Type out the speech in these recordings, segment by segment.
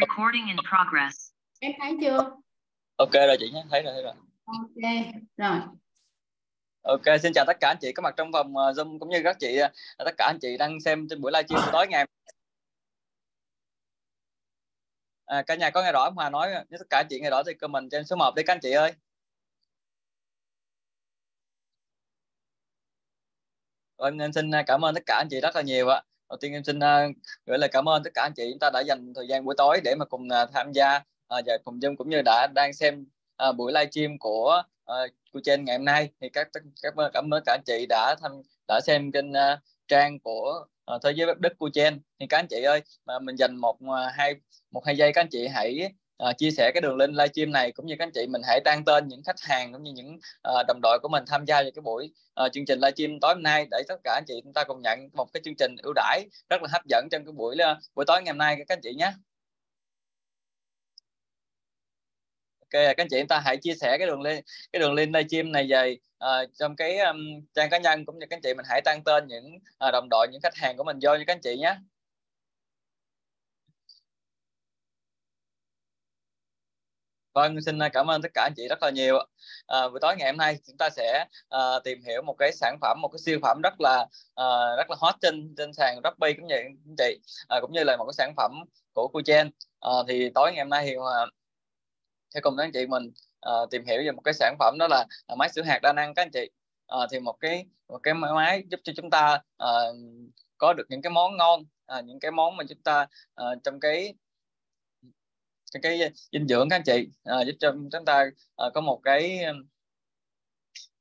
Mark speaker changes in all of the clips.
Speaker 1: Recording in progress.
Speaker 2: em thấy chưa?
Speaker 3: Ok rồi chị nhé. Thấy rồi thấy rồi.
Speaker 2: Ok rồi.
Speaker 3: Ok xin chào tất cả anh chị có mặt trong vòng ờ, zoom cũng như các chị ờ, tất cả anh chị đang xem trên buổi livestream tối ngày. À, cả nhà có nghe rõ không? Hòa nói nếu tất cả anh chị nghe rõ thì comment trên số 1 đi các anh chị ơi. Rồi, em xin ờ, cảm ơn tất cả anh chị rất là nhiều ạ đầu tiên em xin uh, gửi lời cảm ơn tất cả anh chị. Chúng ta đã dành thời gian buổi tối để mà cùng uh, tham gia uh, và cùng dân cũng như đã đang xem uh, buổi livestream của uh, của trên ngày hôm nay. Thì các các cảm ơn cảm ơn cả anh chị đã tham đã xem trên uh, trang của uh, thế giới web đất của trên. Thì các anh chị ơi mà mình dành một uh, hai một hai giây các anh chị hãy uh, chia sẻ cái đường link livestream này cũng như các anh chị mình hãy tăng tên những khách hàng cũng như những uh, đồng đội của mình tham gia vào cái buổi uh, chương trình livestream tối hôm nay để tất cả anh chị chúng ta cùng nhận một cái chương trình ưu đãi rất là hấp dẫn trong cái buổi uh, buổi tối ngày hôm nay các anh chị nhé. Ok, các anh chị chúng ta hãy chia sẻ cái đường link cái đường link livestream này về uh, trong cái um, trang cá nhân cũng như các anh chị mình hãy tăng tên những uh, đồng đội những khách hàng của mình vô như các anh chị nhé. Vâng, xin à, cảm ơn tất cả anh chị rất là nhiều. À, buổi tối ngày hôm nay chúng ta sẽ à, tìm hiểu một cái sản phẩm, một cái siêu phẩm rất là à, rất là hot trên trên sàn Shopee cũng như anh chị, à, cũng như là một cái sản phẩm của Kuchen. À, thì tối ngày hôm nay thì à, sẽ cùng với anh chị mình à, tìm hiểu về một cái sản phẩm đó là là máy sữa hạt đa năng các anh chị. À, thì một cái một cái máy giúp cho chúng ta à, có được những cái món ngon, à, những cái món mà chúng ta à, trong cái cái dinh dưỡng các anh chị. À, giúp cho chúng ta à, có một cái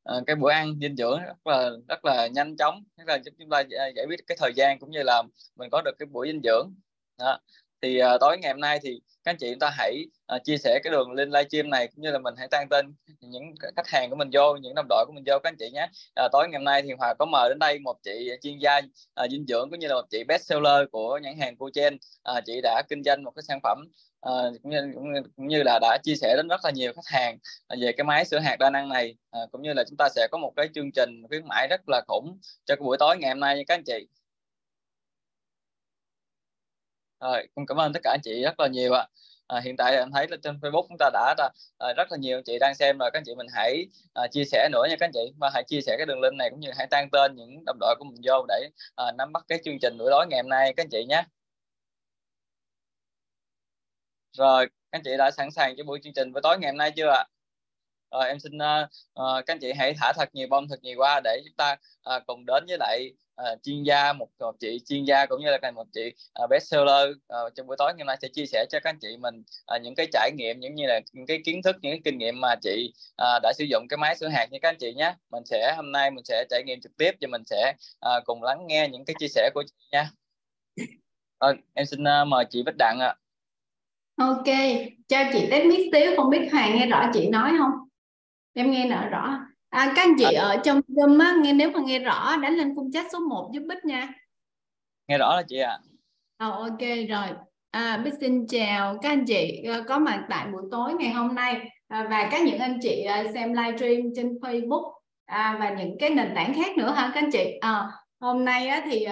Speaker 3: à, cái bữa ăn dinh dưỡng rất là rất là nhanh chóng rất là giúp chúng ta giải quyết cái thời gian cũng như là mình có được cái buổi dinh dưỡng. Đó. thì à, tối ngày hôm nay thì các anh chị chúng ta hãy à, chia sẻ cái đường link livestream này cũng như là mình hãy tăng tên những khách hàng của mình vô những đồng đội của mình vô các anh chị nhé. À, tối ngày hôm nay thì hòa có mời đến đây một chị chuyên gia à, dinh dưỡng cũng như là một chị best seller của nhãn hàng Cochen à, chị đã kinh doanh một cái sản phẩm à, cũng, như, cũng, như, cũng như là đã chia sẻ đến rất là nhiều khách hàng à, về cái máy sữa hạt đa năng này. À, cũng như là chúng ta sẽ có một cái chương trình khuyến mãi rất là khủng cho cái buổi tối ngày hôm nay nha các anh chị. Rồi cũng cảm ơn tất cả anh chị rất là nhiều ạ. À, hiện tại em thấy là trên Facebook chúng ta đã à, rất là nhiều anh chị đang xem rồi. Các anh chị mình hãy à, chia sẻ nữa nha các anh chị. Và hãy chia sẻ cái đường link này cũng như hãy tăng tên những đồng đội của mình vô để à, nắm bắt cái chương trình buổi tối ngày hôm nay các anh chị nhé rồi các anh chị đã sẵn sàng cho buổi chương trình buổi tối ngày hôm nay chưa ạ? Rồi em xin uh, uh, các anh chị hãy thả thật nhiều bom thật nhiều qua để chúng ta uh, cùng đến với lại uh, chuyên gia một, một chị chuyên gia cũng như là một chị uh, bestseller uh, trong buổi tối ngày hôm nay sẽ chia sẻ cho các anh chị mình uh, những cái trải nghiệm những như là những cái kiến thức những cái kinh nghiệm mà chị uh, đã sử dụng cái máy sửa hạt như các anh chị nhé mình sẽ hôm nay mình sẽ trải nghiệm trực tiếp và mình sẽ uh, cùng lắng nghe những cái chia sẻ của chị nha. Rồi em xin uh, mời chị Bích Đặng ạ
Speaker 2: ok cho chị test mic xíu không biết Hoàng nghe rõ chị nói không? Em nghe nợ rõ. À, các anh chị ở trong Zoom á nghe nếu mà nghe rõ đánh lên khung chat số 1 giúp Bích nha.
Speaker 3: Nghe rõ là chị ạ.
Speaker 2: À. oh, ok rồi. À, Bích xin chào các anh chị uh, có mặt tại buổi tối ngày hôm nay. À, và các những anh chị uh, xem livestream trên Facebook. À, và những cái nền tảng khác nữa ha các anh chị? À, hôm nay á, thì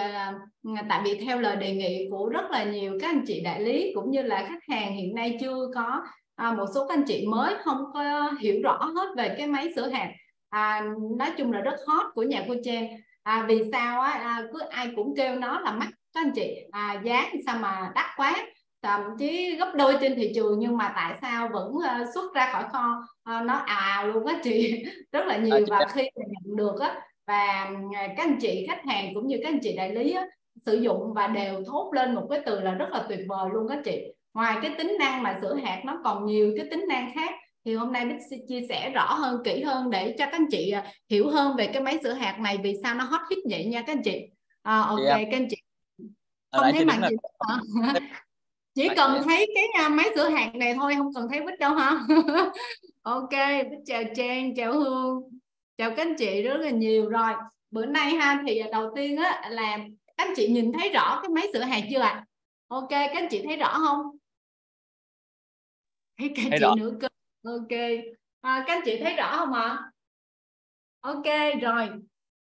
Speaker 2: uh, tại vì theo lời đề nghị của rất là nhiều các anh chị đại lý cũng như là khách hàng hiện nay chưa có à, một số các anh chị mới không có hiểu rõ hết về cái máy sửa hạt. À, nói chung là rất hot của nhà cô Chen à, vì sao á? À, cứ ai cũng kêu nó là mắc các anh chị. À, giá sao mà đắt quá. Thậm chí gấp đôi trên thị trường nhưng mà tại sao vẫn uh, xuất ra khỏi kho? Uh, nó ào luôn á chị. Rất là nhiều và khi mà nhận được á và các anh chị khách hàng cũng như các anh chị đại lý á, sử dụng và đều thốt lên một cái từ là rất là tuyệt vời luôn các chị. Ngoài cái tính năng mà sữa hạt nó còn nhiều cái tính năng khác thì hôm nay Bích sẽ chia sẻ rõ hơn kỹ hơn để cho các anh chị à, hiểu hơn về cái máy sữa hạt này vì sao nó hot hit vậy nha các anh chị. À, ok yeah. Dạ. các anh chị. Không thấy màn gì hả? Chỉ cần thấy cái à, máy sữa hạt này thôi không cần thấy Bích đâu hả? Ok Bích chào Trang chào Hương chào các anh chị rất là nhiều rồi. Bữa nay ha thì đầu tiên á là các anh chị nhìn thấy rõ cái máy sữa hạt chưa ạ? À? ok các anh chị thấy rõ không? Thấy các thấy chị rõ. nữa cơ ok. À, các anh chị thấy rõ không ạ? Ok rồi.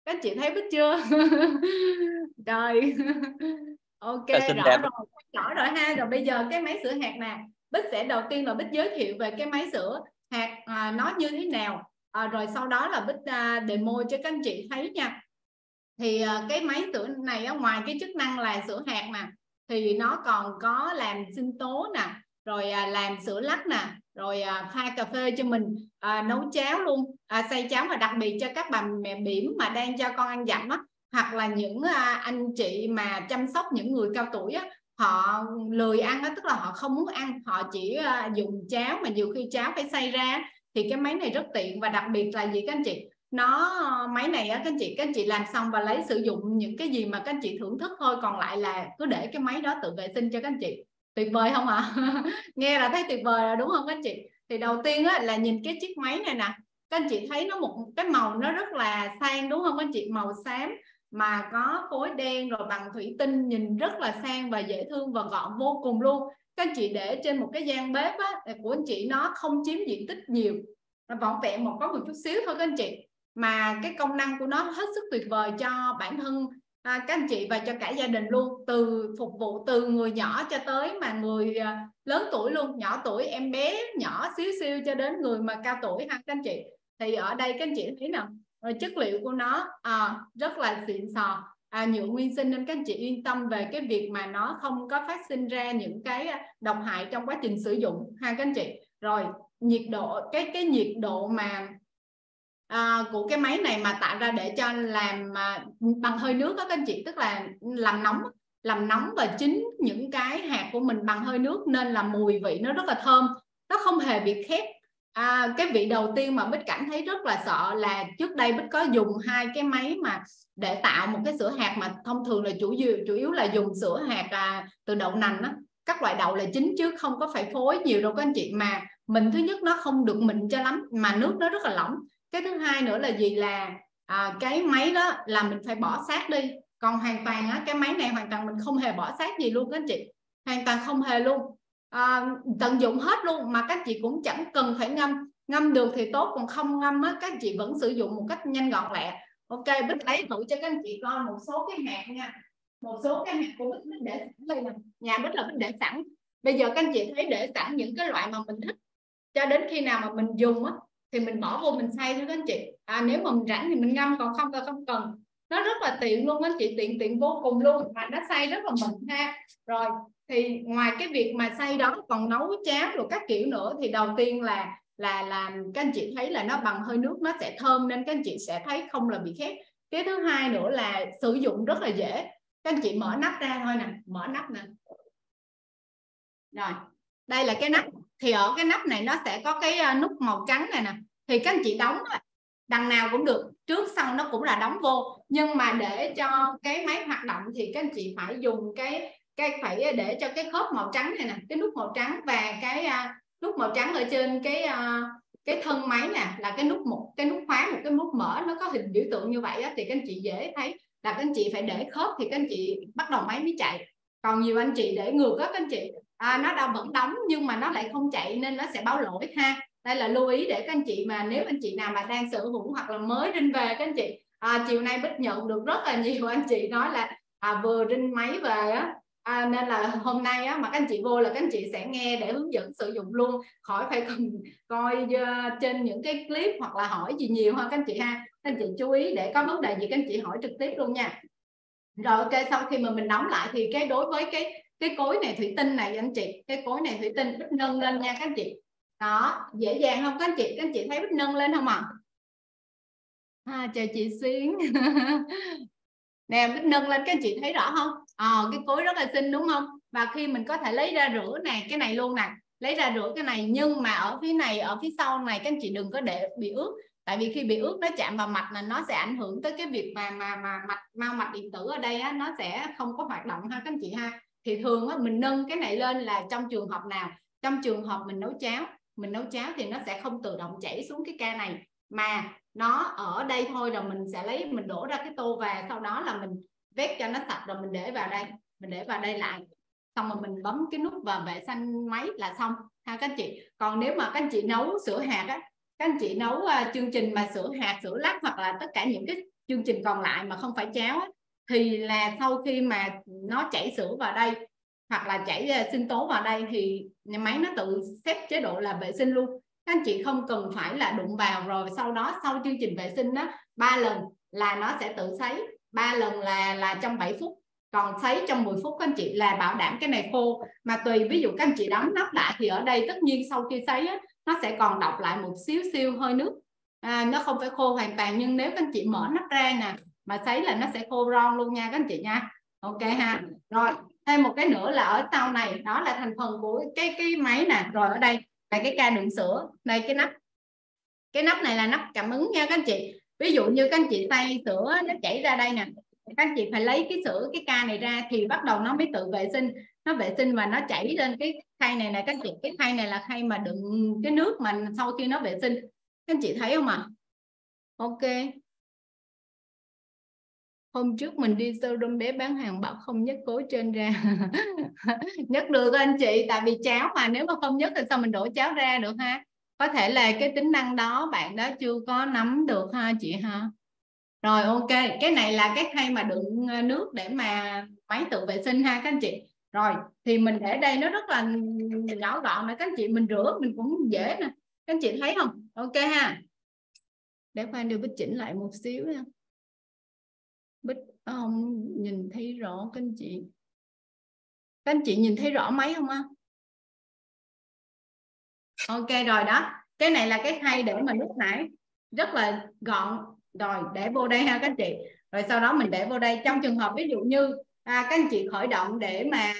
Speaker 2: Các anh chị thấy biết chưa? Rồi. Ok rõ đẹp. rồi rõ rồi ha. Rồi bây giờ cái máy sửa hạt nè. Bích sẽ đầu tiên là bích giới thiệu về cái máy sửa hạt à, nó như thế nào à, rồi sau đó là bích à, demo cho các anh chị thấy nha. Thì à, cái máy sửa này á, ngoài cái chức năng là sửa hạt nè thì nó còn có làm sinh tố nè rồi à, làm sữa lắc nè rồi à, pha cà phê cho mình à, nấu cháo luôn à, xay cháo và đặc biệt cho các bà mẹ bỉm mà đang cho con ăn dặm á hoặc là những à, anh chị mà chăm sóc những người cao tuổi á họ lười ăn á tức là họ không muốn ăn họ chỉ à, dùng cháo mà nhiều khi cháo phải xay ra thì cái máy này rất tiện và đặc biệt là gì các anh chị? Nó máy này á các anh chị các anh chị làm xong và lấy sử dụng những cái gì mà các anh chị thưởng thức thôi còn lại là cứ để cái máy đó tự vệ sinh cho các anh chị. Tuyệt vời không ạ? À? nghe là thấy tuyệt vời rồi đúng không các anh chị? Thì đầu tiên á, là nhìn cái chiếc máy này nè. Các anh chị thấy nó một cái màu nó rất là sang đúng không các anh chị? Màu xám mà có khối đen rồi bằng thủy tinh nhìn rất là sang và dễ thương và gọn vô cùng luôn các anh chị để trên một cái gian bếp á, của anh chị nó không chiếm diện tích nhiều. Vỏn vẹn một có một chút xíu thôi các anh chị. Mà cái công năng của nó hết sức tuyệt vời cho bản thân à, các anh chị và cho cả gia đình luôn. Từ phục vụ từ người nhỏ cho tới mà người à, lớn tuổi luôn. Nhỏ tuổi em bé nhỏ xíu xíu cho đến người mà cao tuổi ha các anh chị. Thì ở đây các anh chị thấy nào? Chất liệu của nó à, rất là xịn sò à, nhựa nguyên sinh nên các anh chị yên tâm về cái việc mà nó không có phát sinh ra những cái à, độc hại trong quá trình sử dụng ha các anh chị? Rồi nhiệt độ cái cái nhiệt độ mà à, của cái máy này mà tạo ra để cho làm à, bằng hơi nước đó các anh chị? Tức là làm nóng làm nóng và chín những cái hạt của mình bằng hơi nước nên là mùi vị nó rất là thơm. Nó không hề bị khét à, cái vị đầu tiên mà bích cảm thấy rất là sợ là trước đây bích có dùng hai cái máy mà để tạo một cái sữa hạt mà thông thường là chủ yếu chủ yếu là dùng sữa hạt à, từ đậu nành á. Các loại đậu là chính chứ không có phải phối nhiều đâu các anh chị mà mình thứ nhất nó không được mịn cho lắm mà nước nó rất là lỏng. Cái thứ hai nữa là gì là à, cái máy đó là mình phải bỏ sát đi. Còn hoàn toàn á, cái máy này hoàn toàn mình không hề bỏ sát gì luôn các anh chị. Hoàn toàn không hề luôn à, tận dụng hết luôn mà các chị cũng chẳng cần phải ngâm. Ngâm được thì tốt còn không ngâm á các chị vẫn sử dụng một cách nhanh gọn lẹ. Ok bích lấy thử cho các anh chị coi một số cái hạt nha. Một số cái hạt của bích để sẵn đây nè. Nhà bích là bích để sẵn. Bây giờ các anh chị thấy để sẵn những cái loại mà mình thích. Cho đến khi nào mà mình dùng á thì mình bỏ vô mình xay thôi các anh chị. À, nếu mà mình rảnh thì mình ngâm còn không là không cần. Nó rất là tiện luôn anh chị tiện tiện vô cùng luôn. Mà nó xay rất là mịn ha. Rồi thì ngoài cái việc mà xay đó còn nấu cháo rồi các kiểu nữa, thì đầu tiên là là làm các anh chị thấy là nó bằng hơi nước, nó sẽ thơm nên các anh chị sẽ thấy không là bị khét. Cái thứ hai nữa là sử dụng rất là dễ. Các anh chị mở nắp ra thôi nè, mở nắp nè. Rồi, đây là cái nắp. Thì ở cái nắp này nó sẽ có cái ờ, nút màu trắng này nè. Thì các anh chị đóng đằng nào cũng được, trước sau nó cũng là đóng vô. Nhưng mà để cho cái máy hoạt động thì các anh chị phải dùng cái cái phải để cho cái khớp màu trắng này nè cái nút màu trắng và cái à, nút màu trắng ở trên cái à, cái thân máy nè là cái nút một cái nút khóa một cái nút mở nó có hình biểu tượng như vậy á, thì các anh chị dễ thấy. Là các anh chị phải để khớp thì các anh chị bắt đầu máy mới chạy. Còn nhiều anh chị để ngược các anh chị à, nó đang vẫn đóng nhưng mà nó lại không chạy nên nó sẽ báo lỗi ha. Đây là lưu ý để các anh chị mà nếu anh chị nào mà đang sở hữu hoặc là mới rinh về các anh chị à, chiều nay bích nhận được rất là nhiều anh chị nói là à, vừa rinh máy về á à, nên là hôm nay á, mà các anh chị vô là các anh chị sẽ nghe để hướng dẫn sử dụng luôn. Khỏi phải cần coi uh, trên những cái clip hoặc là hỏi gì nhiều ha các anh chị ha. Các anh chị chú ý để có vấn đề gì các anh chị hỏi trực tiếp luôn nha. Rồi ok sau khi mà mình đóng lại thì cái đối với cái cái cối này thủy tinh này anh chị cái cối này thủy tinh bích nâng lên nha các anh chị. Đó dễ dàng không các anh chị? Các anh chị thấy bích nâng lên không ạ? À? à, chào chị xuyến. Nè bích nâng lên các anh chị thấy rõ không? À, cái cối rất là xinh đúng không? Và khi mình có thể lấy ra rửa này cái này luôn nè. Lấy ra rửa cái này nhưng mà ở phía này ở phía sau này các anh chị đừng có để bị ướt. Tại vì khi bị ướt nó chạm vào mạch là nó sẽ ảnh hưởng tới cái việc mà mà mà mạch mau mạch điện tử ở đây á, nó sẽ không có hoạt động ha các anh chị ha. Thì thường á, mình nâng cái này lên là trong trường hợp nào? Trong trường hợp mình nấu cháo mình nấu cháo thì nó sẽ không tự động chảy xuống cái ca này. Mà nó ở đây thôi rồi mình sẽ lấy mình đổ ra cái tô và sau đó là mình vét cho nó sạch rồi mình để vào đây mình để vào đây lại. Xong rồi mình bấm cái nút và vệ sinh máy là xong. Ha các anh chị còn nếu mà các anh chị nấu sữa hạt á các anh chị nấu uh, chương trình mà sữa hạt sữa lắc hoặc là tất cả những cái chương trình còn lại mà không phải cháo á, thì là sau khi mà nó chảy sữa vào đây hoặc là chảy à, sinh tố vào đây thì nhà máy nó tự xếp chế độ là vệ sinh luôn. Các anh chị không cần phải là đụng vào rồi sau đó sau chương trình vệ sinh đó ba lần là nó sẽ tự sấy ba lần là là trong 7 phút còn sấy trong 10 phút các anh chị là bảo đảm cái này khô. Mà tùy ví dụ các anh chị đóng nắp lại thì ở đây tất nhiên sau khi sấy á, nó sẽ còn đọc lại một xíu xíu hơi nước. À, nó không phải khô hoàn toàn nhưng nếu các anh chị mở nắp ra nè mà sấy là nó sẽ khô ron luôn nha các anh chị nha. Ok ha. Rồi thêm một cái nữa là ở sau này đó là thành phần của cái cái máy nè. Rồi ở đây là cái ca đựng sữa đây cái nắp. Cái nắp này là nắp cảm ứng nha các anh chị ví dụ như các anh chị tay sữa nó chảy ra đây nè, các anh chị phải lấy cái sữa, cái ca này ra thì bắt đầu nó mới tự vệ sinh. Nó vệ sinh và nó chảy lên cái khay này này các anh chị, cái khay này là khay mà đựng cái nước mà sau khi nó vệ sinh. Các anh chị thấy không ạ? À? ok. Hôm trước mình đi showroom bé bán hàng, bảo không nhấc cố trên ra. Nhấc được anh chị, tại vì cháo mà, nếu mà không nhấc thì sao mình đổ cháo ra được ha? Có thể là cái tính năng đó bạn đó chưa có nắm được ha chị ha. Rồi, ok, cái này là cái khay mà đựng ờ, nước để mà máy tự vệ sinh ha các anh chị. Rồi, thì mình để đây nó rất là nhỏ gọn nè các anh chị, mình rửa mình cũng dễ nè. Các anh chị thấy không? Ok ha. Để khoan đưa bích chỉnh lại một xíu nha. Bích, không, nhìn thấy rõ các anh chị. Các anh chị nhìn thấy rõ máy không á ok rồi đó. Cái này là cái khay để mà nước nãy rất là gọn. Rồi để vô đây ha các anh chị. Rồi sau đó mình để vô đây. Trong trường hợp ví dụ như à, các anh chị khởi động để mà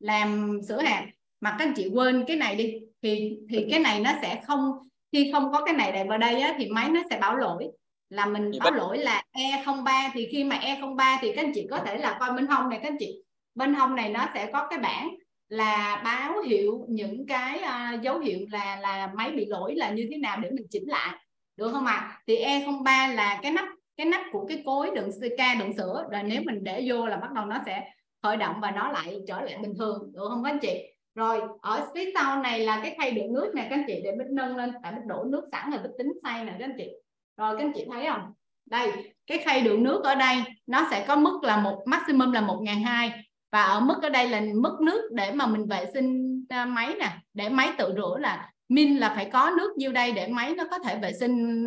Speaker 2: làm sữa hạt mà các anh chị quên cái này đi thì thì cái này nó sẽ không khi không có cái này để vào đây á, thì máy nó sẽ báo lỗi. Là mình báo lỗi là E03 thì khi mà E03 thì các anh chị có thể là coi bên hông này các anh chị. Bên hông này nó sẽ có cái bảng là báo hiệu những cái uh, dấu hiệu là là máy bị lỗi là như thế nào để mình chỉnh lại được không ạ? À? thì E03 là cái nắp cái nắp của cái cối đựng ca đựng sữa rồi nếu mình để vô là bắt đầu nó sẽ khởi động và nó lại trở lại bình thường được không các anh chị? Rồi ở phía sau này là cái khay đựng nước nè các anh chị để bích nâng lên tại bích đổ nước sẵn rồi bích tính xay nè các anh chị. Rồi các anh chị thấy không? Đây cái khay đựng nước ở đây nó sẽ có mức là một maximum là một ngàn hai và ở mức ở đây là mức nước để mà mình vệ sinh à, máy nè, để máy tự rửa là min là phải có nước nhiêu đây để máy nó có thể vệ sinh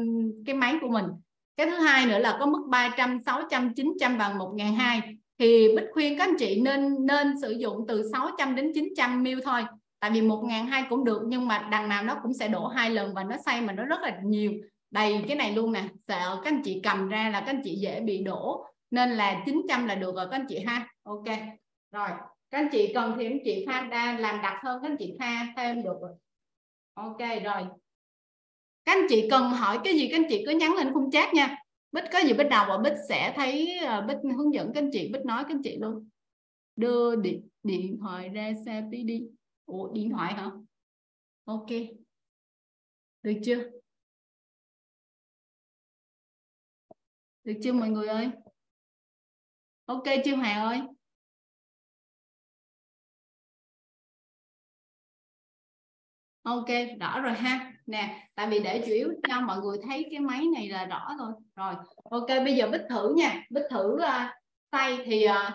Speaker 2: cái máy của mình. Cái thứ hai nữa là có mức 300 600 900 bằng 1.200 thì Bích khuyên các anh chị nên nên sử dụng từ 600 đến 900 ml thôi. Tại vì 1.200 cũng được, nhưng mà đằng nào nó cũng sẽ đổ hai lần và nó xay mà nó rất là nhiều. Đầy cái này luôn nè, sợ các anh chị cầm ra là các anh chị dễ bị đổ. Nên là 900 là được rồi các anh chị ha. Ok rồi các anh chị cần thì anh chị pha đa làm đặc hơn các anh chị pha thêm được rồi. Ok rồi. Các anh chị cần hỏi cái gì các anh chị cứ nhắn lên khung chat nha. Bích có gì bích đọc và bích sẽ thấy ờ, bích hướng dẫn các anh chị bích nói các anh chị luôn. Đưa điện, điện thoại ra xa tí đi. Ủa điện thoại hả? Ok. Được chưa? Được chưa mọi người ơi? Ok chưa Hà ơi? Ok rõ rồi ha. Nè tại vì để chủ yếu cho mọi người thấy cái máy này là rõ rồi. rồi ok bây giờ bích thử nha. Bích thử uh, tay thì uh,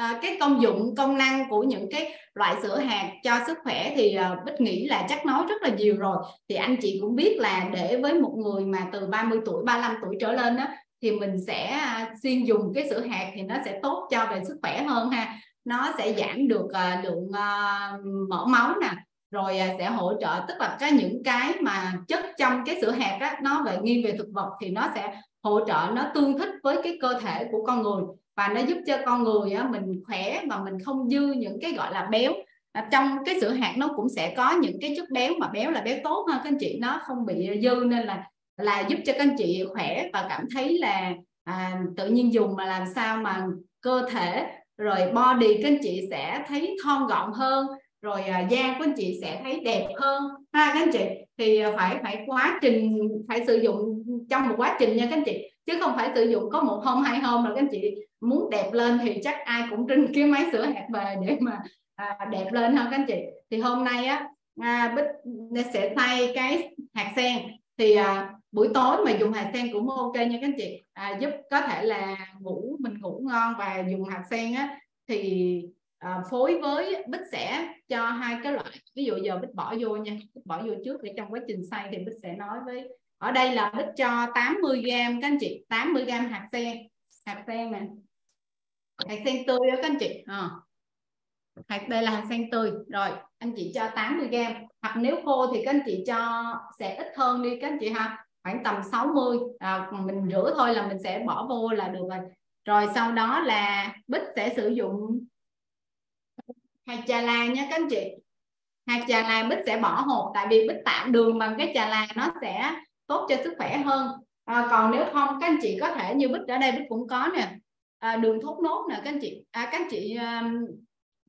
Speaker 2: uh, cái công dụng công năng của những cái loại sữa hạt cho sức khỏe thì uh, bích nghĩ là chắc nói rất là nhiều rồi. Thì anh chị cũng biết là để với một người mà từ 30 tuổi 35 tuổi trở lên đó thì mình sẽ xuyên dùng cái sữa hạt thì nó sẽ tốt cho về sức khỏe hơn ha. Nó sẽ giảm được uh, lượng uh, mỡ máu nè rồi à, sẽ hỗ trợ tức là cái những cái mà chất trong cái sữa hạt á, nó về nghiêng về thực vật thì nó sẽ hỗ trợ nó tương thích với cái cơ thể của con người và nó giúp cho con người á, mình khỏe mà mình không dư những cái gọi là béo. À, trong cái sữa hạt nó cũng sẽ có những cái chất béo mà béo là béo tốt ha các anh chị. Nó không bị dư nên là là giúp cho các anh chị khỏe và cảm thấy là à, tự nhiên dùng mà làm sao mà cơ thể rồi body các anh chị sẽ thấy thon gọn hơn rồi à, da của anh chị sẽ thấy đẹp hơn ha các anh chị. Thì à, phải phải quá trình phải sử dụng trong một quá trình nha các anh chị. Chứ không phải sử dụng có một hôm hai hôm là các anh chị muốn đẹp lên thì chắc ai cũng trinh cái máy sữa hạt về để mà à, đẹp lên ha các anh chị. Thì hôm nay á à, bích sẽ thay cái hạt sen. Thì à, buổi tối mà dùng hạt sen cũng ok nha các anh chị. À, giúp có thể là ngủ mình ngủ ngon và dùng hạt sen á thì à, phối với bích sẽ cho hai cái loại. Ví dụ giờ bích bỏ vô nha. Bích bỏ vô trước để trong quá trình xay thì bích sẽ nói với ở đây là bích cho 80 g các anh chị 80 g hạt sen. Hạt sen nè. Hạt sen tươi đó các anh chị. À. hạt đây là hạt sen tươi. Rồi anh chị cho 80 g hoặc nếu khô thì các anh chị cho sẽ ít hơn đi các anh chị ha. Khoảng tầm 60 à, mình rửa thôi là mình sẽ bỏ vô là được rồi. Rồi sau đó là bích sẽ sử dụng hạt trà là nha các anh chị. Hạt trà là bích sẽ bỏ hột tại vì bích tạo đường bằng cái trà là nó sẽ tốt cho sức khỏe hơn. À, còn nếu không các anh chị có thể như bích ở đây bích cũng có nè. À, đường thốt nốt nè các anh chị. À, các anh chị um,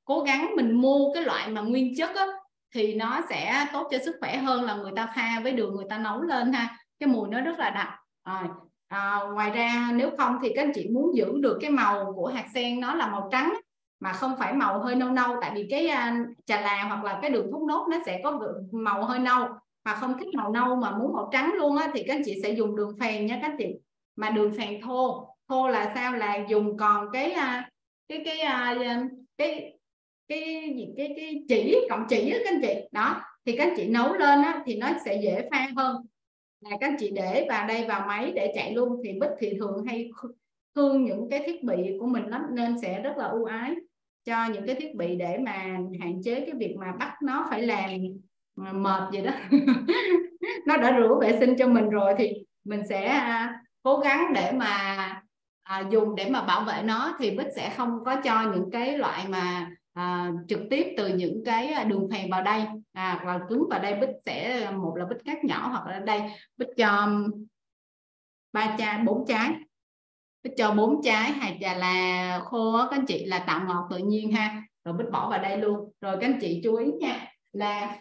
Speaker 2: cố gắng mình mua cái loại mà nguyên chất á, thì nó sẽ tốt cho sức khỏe hơn là người ta pha với đường người ta nấu lên ha. Cái mùi nó rất là đặc. Rồi à, ngoài ra nếu không thì các anh chị muốn giữ được cái màu của hạt sen nó là màu trắng mà không phải màu hơi nâu nâu tại vì cái uh, trà là hoặc là cái đường thốt nốt nó sẽ có màu hơi nâu. Mà không thích màu nâu mà muốn màu trắng luôn á thì các chị sẽ dùng đường phèn nha các chị. Mà đường phèn thô thô là sao? Là dùng còn cái uh, cái cái uh, cái cái gì? Cái cái chỉ cộng chỉ á các anh chị. Đó thì các chị nấu lên á, thì nó sẽ dễ pha hơn. Là các chị để vào đây vào máy để chạy luôn thì bích thì thường hay thương những cái thiết bị của mình lắm nên sẽ rất là ưu ái cho những cái thiết bị để mà hạn chế cái việc mà bắt nó phải làm ờ, mệt vậy đó. Nó đã rửa vệ sinh cho mình rồi thì mình sẽ à, cố gắng để mà à, dùng để mà bảo vệ nó. Thì bích sẽ không có cho những cái loại mà à, trực tiếp từ những cái à, đường phèn vào đây. À, và cứng vào đây bích sẽ à, một là bích cắt nhỏ hoặc là đây. Bích cho ba trái bốn trái bích cho bốn trái, hạt trà là khô các anh chị là tạo ngọt tự nhiên ha. Rồi bích bỏ vào đây luôn. Rồi các anh chị chú ý nha, là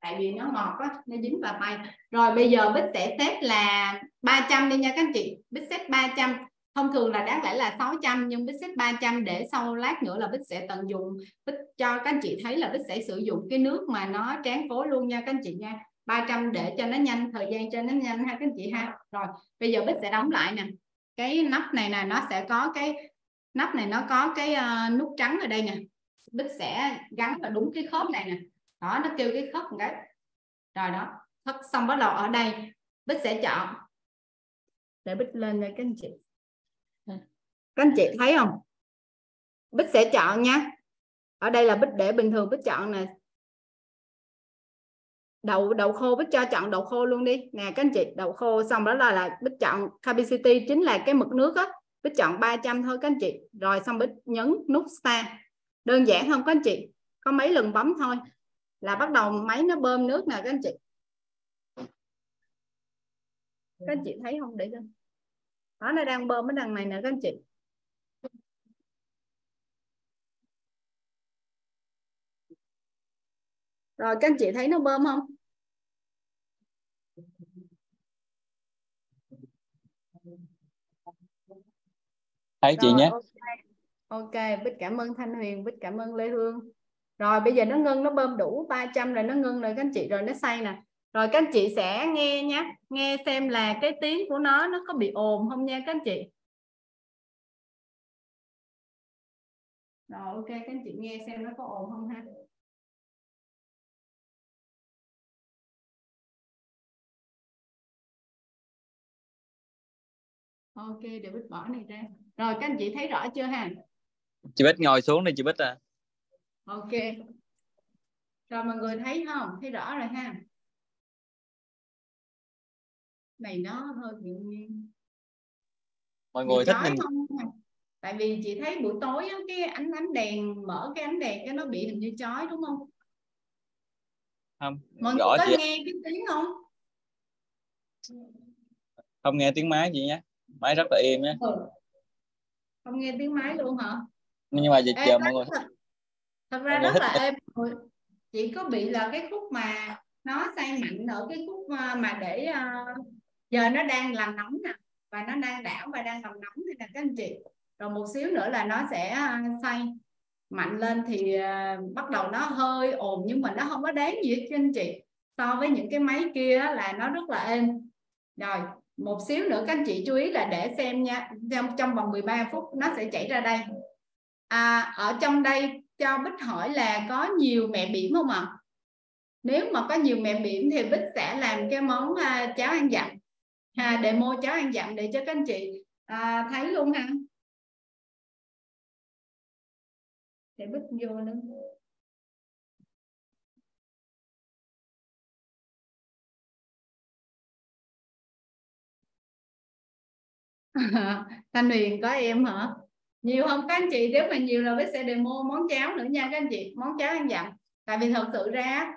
Speaker 2: tại vì nó ngọt á, nó dính vào tay. Rồi bây giờ bích sẽ xếp là 300 đi nha các anh chị. Bích xếp 300 thông thường là đáng lẽ là 600 nhưng bích xếp 300 để sau lát nữa là bích sẽ tận dụng. Bích cho các anh chị thấy là bích sẽ sử dụng cái nước mà nó tráng cố luôn nha các anh chị nha. 300 để cho nó nhanh thời gian cho nó nhanh ha các anh chị ha. Rồi bây giờ bích sẽ đóng lại nè. Cái nắp này nè nó sẽ có cái nắp này nó có cái uh, nút trắng ở đây nè. Bích sẽ gắn vào đúng cái khớp này nè. Đó nó kêu cái khớp một cái. Rồi đó khớp xong bắt đầu ở đây. Bích sẽ chọn. Để bích lên đây các anh chị. Các anh chị thấy không? Bích sẽ chọn nha. Ở đây là bích để bình thường bích chọn nè đậu đậu khô bích cho chọn đậu khô luôn đi. Nè các anh chị đậu khô xong đó là, là bích chọn capacity chính là cái mực nước á. Bích chọn 300 thôi các anh chị. Rồi xong bích nhấn nút start. Đơn giản không các anh chị? Có mấy lần bấm thôi. Là bắt đầu máy nó bơm nước nè các anh chị. Các anh chị thấy không? Để lên. Đó nó đang bơm cái đằng này nè các anh chị. Rồi các anh chị thấy nó bơm không?
Speaker 3: Thấy chị nhé.
Speaker 2: ok. Bích cảm ơn thanh huyền bích cảm ơn lê hương. Rồi bây giờ nó ngưng nó bơm đủ 300 rồi nó ngưng rồi các anh chị. Rồi nó xay nè. Rồi các anh chị sẽ nghe nhé. Nghe xem là cái tiếng của nó nó có bị ồn không nha các anh chị. Rồi ok các anh chị nghe xem nó có ồn không ha. Ok để bích bỏ này ra rồi các anh chị thấy rõ chưa ha?
Speaker 3: Chị bích ngồi xuống đi chị bích à.
Speaker 2: Ok. Rồi mọi người thấy không? Thấy rõ rồi ha. Này nó hơi bị nguyên
Speaker 3: mọi người thích nhìn
Speaker 2: không? tại vì chị thấy buổi tối á, cái ánh ánh đèn mở cái ánh đèn cái nó bị hình như chói đúng không?
Speaker 3: Không
Speaker 2: mọi người có chị... nghe cái tiếng không?
Speaker 3: Không nghe tiếng máy gì nhé. Máy rất là êm nhé. Ừ.
Speaker 2: không nghe tiếng máy luôn hả?
Speaker 3: Nhưng mà dịch giờ mọi người.
Speaker 2: thật, thật ra rất là êm chỉ có bị là cái khúc mà nó say mạnh ở cái khúc mà để uh, giờ nó đang làm nóng nè và nó đang đảo và đang làm nóng thì là các anh chị. Rồi một xíu nữa là nó sẽ xoay mạnh lên thì uh, bắt đầu nó hơi ồn nhưng mà nó không có đáng gì hết cho anh chị. So với những cái máy kia là nó rất là êm. Rồi một xíu nữa các anh chị chú ý là để xem nha. Trong trong vòng 13 phút nó sẽ chảy ra đây. À, ở trong đây cho Bích hỏi là có nhiều mẹ biển không ạ? À? nếu mà có nhiều mẹ biển thì Bích sẽ làm cái món à, cháo ăn dặm. À, demo cháo ăn dặm để cho các anh chị à, thấy luôn ha. Để Bích vô nữa. Thanh Huyền có em hả? Nhiều không? Các anh chị nếu mà nhiều là Bích sẽ demo món cháo nữa nha các anh chị. Món cháo ăn dặm. Tại vì thật sự ra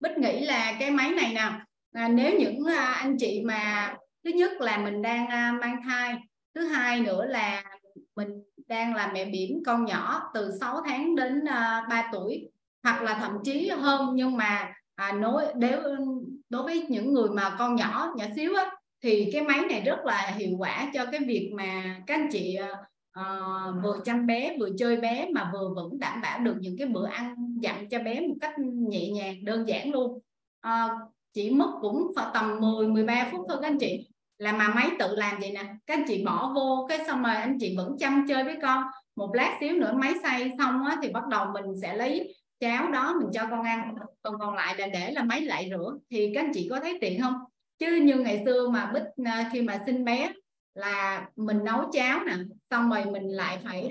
Speaker 2: Bích nghĩ là cái máy này nè à, nếu những à, anh chị mà thứ nhất là mình đang à, mang thai thứ hai nữa là mình đang là mẹ biển con nhỏ từ 6 tháng đến à, 3 tuổi hoặc là thậm chí hơn. Nhưng mà à, nói nếu đối với những người mà con nhỏ nhỏ xíu á, thì cái máy này rất là hiệu quả cho cái việc mà các anh chị uh, vừa chăm bé vừa chơi bé mà vừa vẫn đảm bảo được những cái bữa ăn dặn cho bé một cách nhẹ nhàng đơn giản luôn. Uh, chỉ mất cũng phải tầm 10 13 phút thôi các anh chị. Là mà máy tự làm vậy nè các anh chị bỏ vô cái xong rồi anh chị vẫn chăm chơi với con. Một lát xíu nữa máy xay xong á, thì bắt đầu mình sẽ lấy cháo đó mình cho con ăn. Còn còn lại là để là máy lại rửa. Thì các anh chị có thấy tiện không? Chứ như ngày xưa mà bích à, khi mà sinh bé là mình nấu cháo nè, xong rồi mình lại phải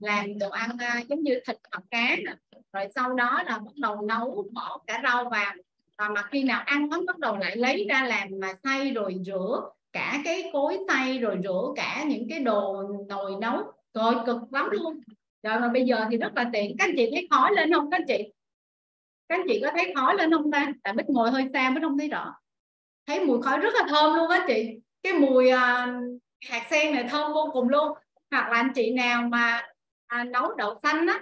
Speaker 2: làm đồ ăn à, giống như thịt hoặc cá nè. Rồi sau đó là bắt đầu nấu, bỏ cả rau vào. Và mà khi nào ăn nó bắt đầu lại lấy ra làm mà xay rồi rửa cả cái cối xay, rồi rửa cả những cái đồ nồi nấu. Rồi cực lắm luôn. Rồi mà bây giờ thì rất là tiện. Các anh chị thấy khó lên không, các anh chị? Các anh chị có thấy khó lên không ta? Tại bích ngồi hơi xa, bích không thấy rõ thấy mùi khói rất là thơm luôn á chị. Cái mùi uh, hạt sen này thơm vô cùng luôn. Hoặc là anh chị nào mà à, nấu đậu xanh á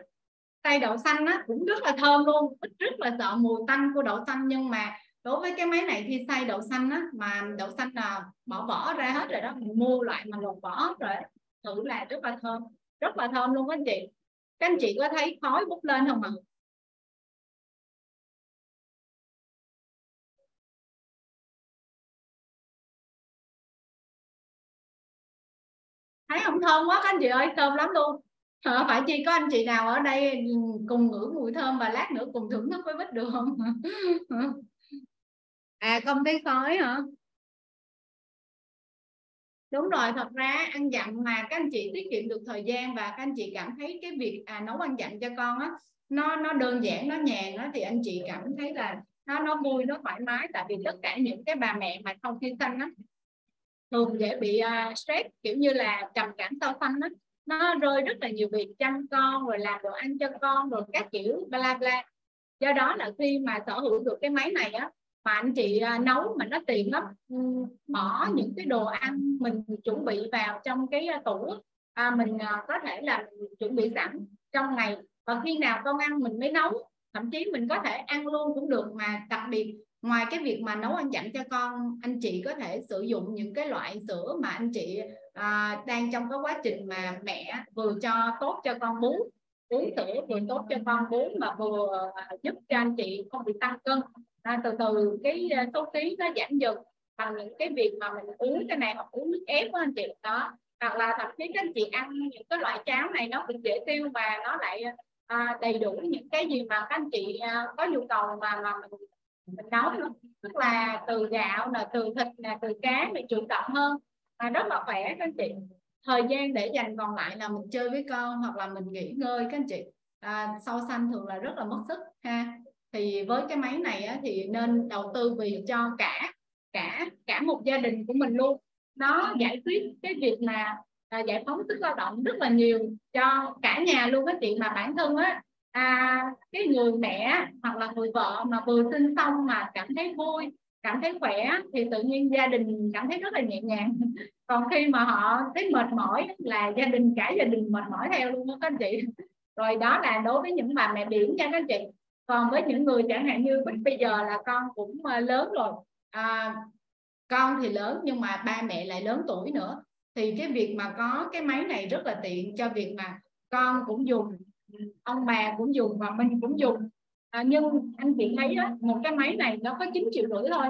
Speaker 2: tay đậu xanh á cũng rất là thơm luôn. Rất là sợ mùi tanh của đậu xanh nhưng mà đối với cái máy này khi xay đậu xanh á mà đậu xanh là bỏ vỏ ra hết rồi đó mình mua loại mà lột vỏ rồi thử là rất là thơm. Rất là thơm luôn các anh chị. Các anh chị có thấy khói bốc lên không ạ? Thấy không? Thơm quá các anh chị ơi thơm lắm luôn. À, phải chi có anh chị nào ở đây cùng ngửi mùi thơm và lát nữa cùng thưởng thức với bích được không? À không thấy khói hả? Đúng rồi thật ra ăn dặm mà các anh chị tiết kiệm được thời gian và các anh chị cảm thấy cái việc à, nấu ăn dặm cho con á nó nó đơn giản nó nhàn á thì anh chị cảm thấy là nó nó vui nó thoải mái. Tại vì tất cả những cái bà mẹ mà sau khi sinh á thường dễ bị uh, stress kiểu như là trầm cảm sau sinh đó. Nó rơi rất là nhiều việc chăm con rồi làm đồ ăn cho con rồi các kiểu bla bla. Do đó là khi mà sở hữu được cái máy này á mà anh chị à, nấu mà nó tiện lắm bỏ những cái đồ ăn mình chuẩn bị vào trong cái à, tủ à, mình có thể là chuẩn bị sẵn trong ngày. Và khi nào con ăn mình mới nấu thậm chí mình có thể ăn luôn cũng được mà đặc biệt ngoài cái việc mà nấu ăn dặm cho con anh chị có thể sử dụng những cái loại sữa mà anh chị à, đang trong cái quá trình mà mẹ vừa cho tốt cho con bú uống sữa vừa tốt cho con bú mà vừa à, giúp cho anh chị không bị tăng cân. À, từ từ cái à, số ký nó giảm dần bằng những cái việc mà mình uống cái này hoặc uống nước ép của anh chị. Đó hoặc là thậm chí các anh chị ăn những cái loại cháo này nó cũng dễ tiêu và nó lại à, đầy đủ những cái gì mà các anh chị à, có nhu cầu mà mà mình mình nấu luôn tức là từ gạo là từ thịt là từ cá mình chủ động hơn. Và rất là khỏe các anh chị. Thời gian để dành còn lại là mình chơi với con hoặc là mình nghỉ ngơi các anh chị. À, sau xanh thường là rất là mất sức ha. Thì với cái máy này á, thì nên đầu tư vì cho cả cả cả một gia đình của mình luôn. Nó giải quyết cái việc mà à, giải phóng sức lao động rất là nhiều cho cả nhà luôn á chị. Mà bản thân á à, cái người mẹ hoặc là người vợ mà vừa sinh xong mà cảm thấy vui cảm thấy khỏe thì tự nhiên gia đình cảm thấy rất là nhẹ nhàng. Còn khi mà họ thấy mệt mỏi là gia đình cả gia đình mệt mỏi theo luôn đó các anh chị. Rồi đó là đối với những bà mẹ biển nha các anh chị. Còn với những người chẳng hạn như mình bây giờ là con cũng ờ, lớn rồi. À, con thì lớn nhưng mà ba mẹ lại lớn tuổi nữa. Thì cái việc mà có cái máy này rất là tiện cho việc mà con cũng dùng ông bà cũng dùng và mình cũng dùng. À, nhưng anh chị thấy đó, một cái máy này nó có 9 triệu rưỡi thôi.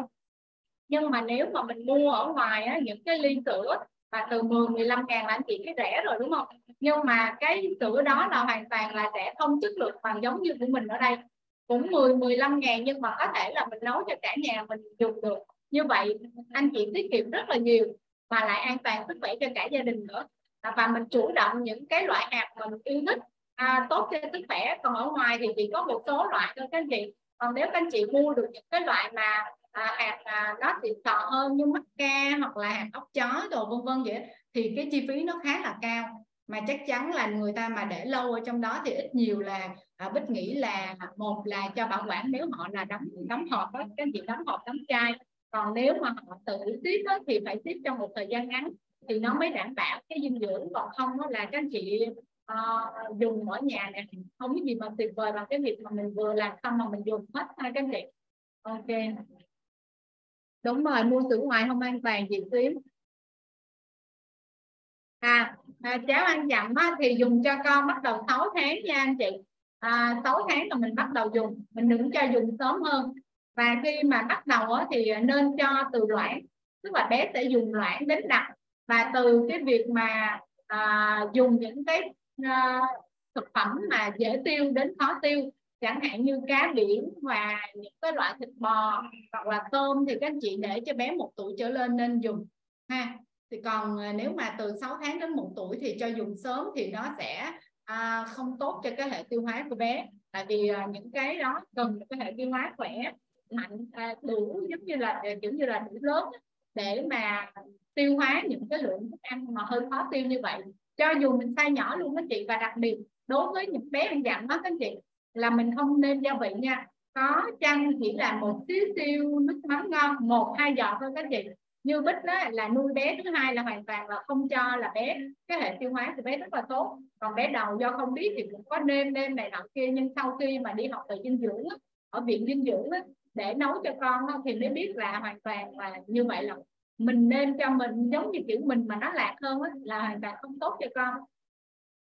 Speaker 2: Nhưng mà nếu mà mình mua ở ngoài á, những cái ly sữa và từ 10 15 ngàn là anh chị cái rẻ rồi đúng không? Nhưng mà cái sữa đó là hoàn toàn là sẽ không chất lượng bằng giống như của mình ở đây. Cũng 10 15 ngàn nhưng mà có thể là mình nấu cho cả nhà mình dùng được. Như vậy anh chị tiết kiệm rất là nhiều mà lại an toàn sức khỏe cho cả gia đình nữa. Và mình chủ động những cái loại hạt mà mình yêu thích à, tốt cho sức khỏe còn ở ngoài thì chỉ có một số loại thôi các anh chị còn nếu các anh chị mua được những cái loại mà à, hạt à, nó xịn sò hơn như mắc ca hoặc là hạt ốc chó đồ vân vân vậy thì cái chi phí nó khá là cao. Mà chắc chắn là người ta mà để lâu ở trong đó thì ít nhiều là à, bích nghĩ là một là cho bảo quản nếu họ là đóng đóng hộp đó, các anh chị đóng hộp đóng chai. Còn nếu mà họ tự ship đó, thì phải ship trong một thời gian ngắn thì nó mới đảm bảo. Cái dinh dưỡng còn không đó là các anh chị uh, dùng ở nhà này không có gì mà tuyệt vời bằng cái việc mà mình vừa làm xong mà mình dùng hết hai các anh chị ok. Đúng rồi mua sữa ngoài không an toàn chị tím à, à cháo ăn dặm á, thì dùng cho con bắt đầu 6 tháng nha anh chị. À, 6 tháng là mình bắt đầu dùng mình đừng cho dùng sớm hơn. Và khi mà bắt đầu á, thì nên cho từ loãng tức là bé sẽ dùng loãng đến đặc và từ cái việc mà à, dùng những cái Ờ, thực phẩm mà dễ tiêu đến khó tiêu. Chẳng hạn như cá biển và những cái loại thịt bò hoặc là tôm thì các anh chị để cho bé một tuổi trở lên nên dùng ha. Thì còn ờ, nếu mà từ 6 tháng đến một tuổi thì cho dùng sớm thì nó sẽ à, không tốt cho cái hệ tiêu hóa của bé. Tại vì à, những cái đó cần cái hệ tiêu hóa khỏe mạnh à, đủ giống như là kiểu như là đủ lớn để mà tiêu hóa những cái lượng thức ăn mà hơi khó tiêu như vậy cho dù mình sai nhỏ luôn các chị, và đặc biệt đối với những bé ăn dặm đó, các chị, là mình không nên gia vị nha. Có chăng chỉ là một xíu xíu nước mắm ngon, một, hai giọt thôi các chị. Như bích đó là nuôi bé thứ hai là hoàn toàn là không cho là bé, cái hệ tiêu hóa thì bé rất là tốt. Còn bé đầu do không biết thì cũng có nêm nêm này nọ kia, nhưng sau khi mà đi học về dinh dưỡng ở viện dinh dưỡng để nấu cho con thì mới biết là hoàn toàn là như vậy là mình nên cho mình giống như kiểu mình mà nó lạc hơn là hoàn toàn không tốt cho con.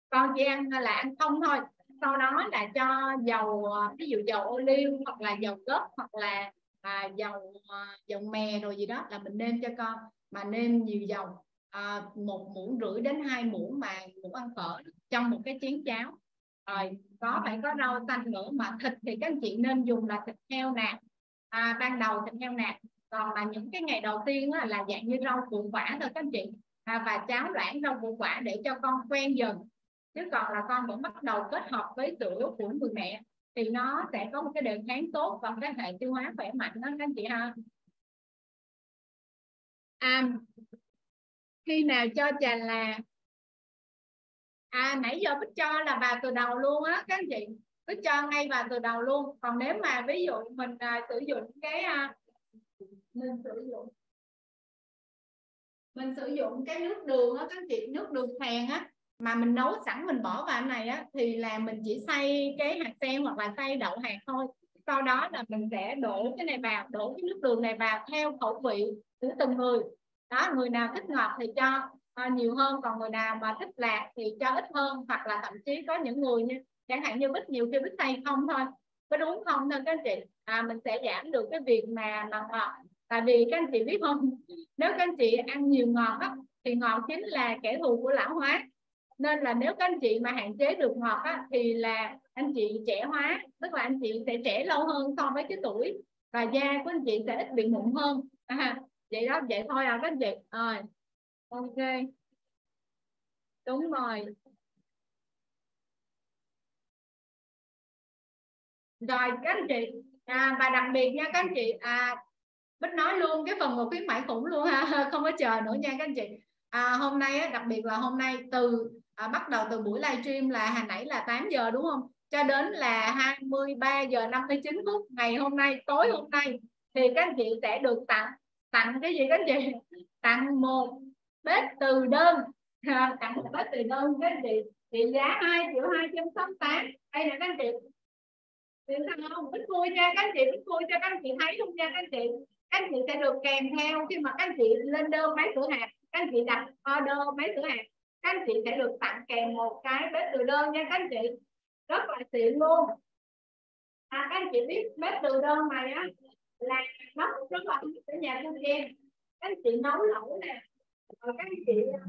Speaker 2: Con chỉ ăn là ăn không thôi. Sau đó là cho dầu ờ, ví dụ dầu ô liu hoặc là dầu gốc hoặc là à, dầu à, dầu mè rồi gì đó là mình nên cho con. Mà nên nhiều dầu à, một muỗng rưỡi đến hai muỗng mà muỗng ăn phở trong một cái chén cháo. Rồi có phải có rau xanh nữa mà thịt thì các anh chị nên dùng là thịt heo nạc. À, ban đầu thịt heo nạc còn là những cái ngày đầu tiên á, là dạng như rau củ quả thôi các anh chị. À, và cháo loãng rau củ quả để cho con quen dần. Chứ còn là con vẫn bắt đầu kết hợp với sữa của người mẹ thì nó sẽ có một cái đề kháng tốt và cái hệ tiêu hóa khỏe mạnh đó các anh chị ha. À, khi nào cho trà là? À nãy giờ bích cho là vào từ đầu luôn á các anh chị. Bích cho ngay vào từ đầu luôn. Còn nếu mà ví dụ mình à, sử dụng cái à, mình sử dụng. Mình sử dụng cái nước đường á các chị nước đường phèn á mà mình nấu sẵn mình bỏ vào này á thì là mình chỉ xay cái hạt sen hoặc là xay đậu hạt thôi. Sau đó là mình sẽ đổ cái này vào đổ cái nước đường này vào theo khẩu vị của từng người. Đó người nào thích ngọt thì cho à, nhiều hơn còn người nào mà thích lạc thì cho ít hơn hoặc là thậm chí có những người như chẳng hạn như bích nhiều khi bích xay không thôi. Có đúng không thôi các anh chị? À, mình sẽ giảm được cái việc mà mà ngọt tại vì các anh chị biết không? Nếu các anh chị ăn nhiều ngọt á, thì ngọt chính là kẻ thù của lão hóa. Nên là nếu các anh chị mà hạn chế được ngọt á, thì là anh chị trẻ hóa tức là anh chị sẽ trẻ lâu hơn so với cái tuổi và da của anh chị sẽ ít bị mụn hơn. À, vậy đó vậy thôi à các anh chị. Rồi ok. Đúng rồi. Rồi các anh chị. À, và đặc biệt nha các anh chị. À, Bích nói luôn cái phần một khuyến mãi khủng luôn ha. Không có chờ nữa nha các anh chị. À, hôm nay á, đặc biệt là hôm nay từ à, bắt đầu từ buổi livestream là hồi nãy là 8 giờ đúng không? Cho đến là 23 giờ 59 phút ngày hôm nay tối hôm nay thì các anh chị sẽ được tặng tặng cái gì các anh chị? Tặng một bếp từ đơn. À, tặng một bếp từ đơn các anh chị. Trị giá 2 triệu 268 đây là các anh chị. Thì sao không? Bích vui nha các anh chị bích vui cho các anh chị thấy luôn nha các anh chị? Các anh chị sẽ được kèm theo khi mà các anh chị lên đơn máy sữa hạt các anh chị đặt order máy sữa hạt các anh chị sẽ được tặng kèm một cái bếp từ đơn nha các anh chị. Rất là tiện luôn. À, các anh chị biết bếp từ đơn này á là nó rất là ở nhà tôi em các anh chị nấu lẩu nè rồi các anh chị à,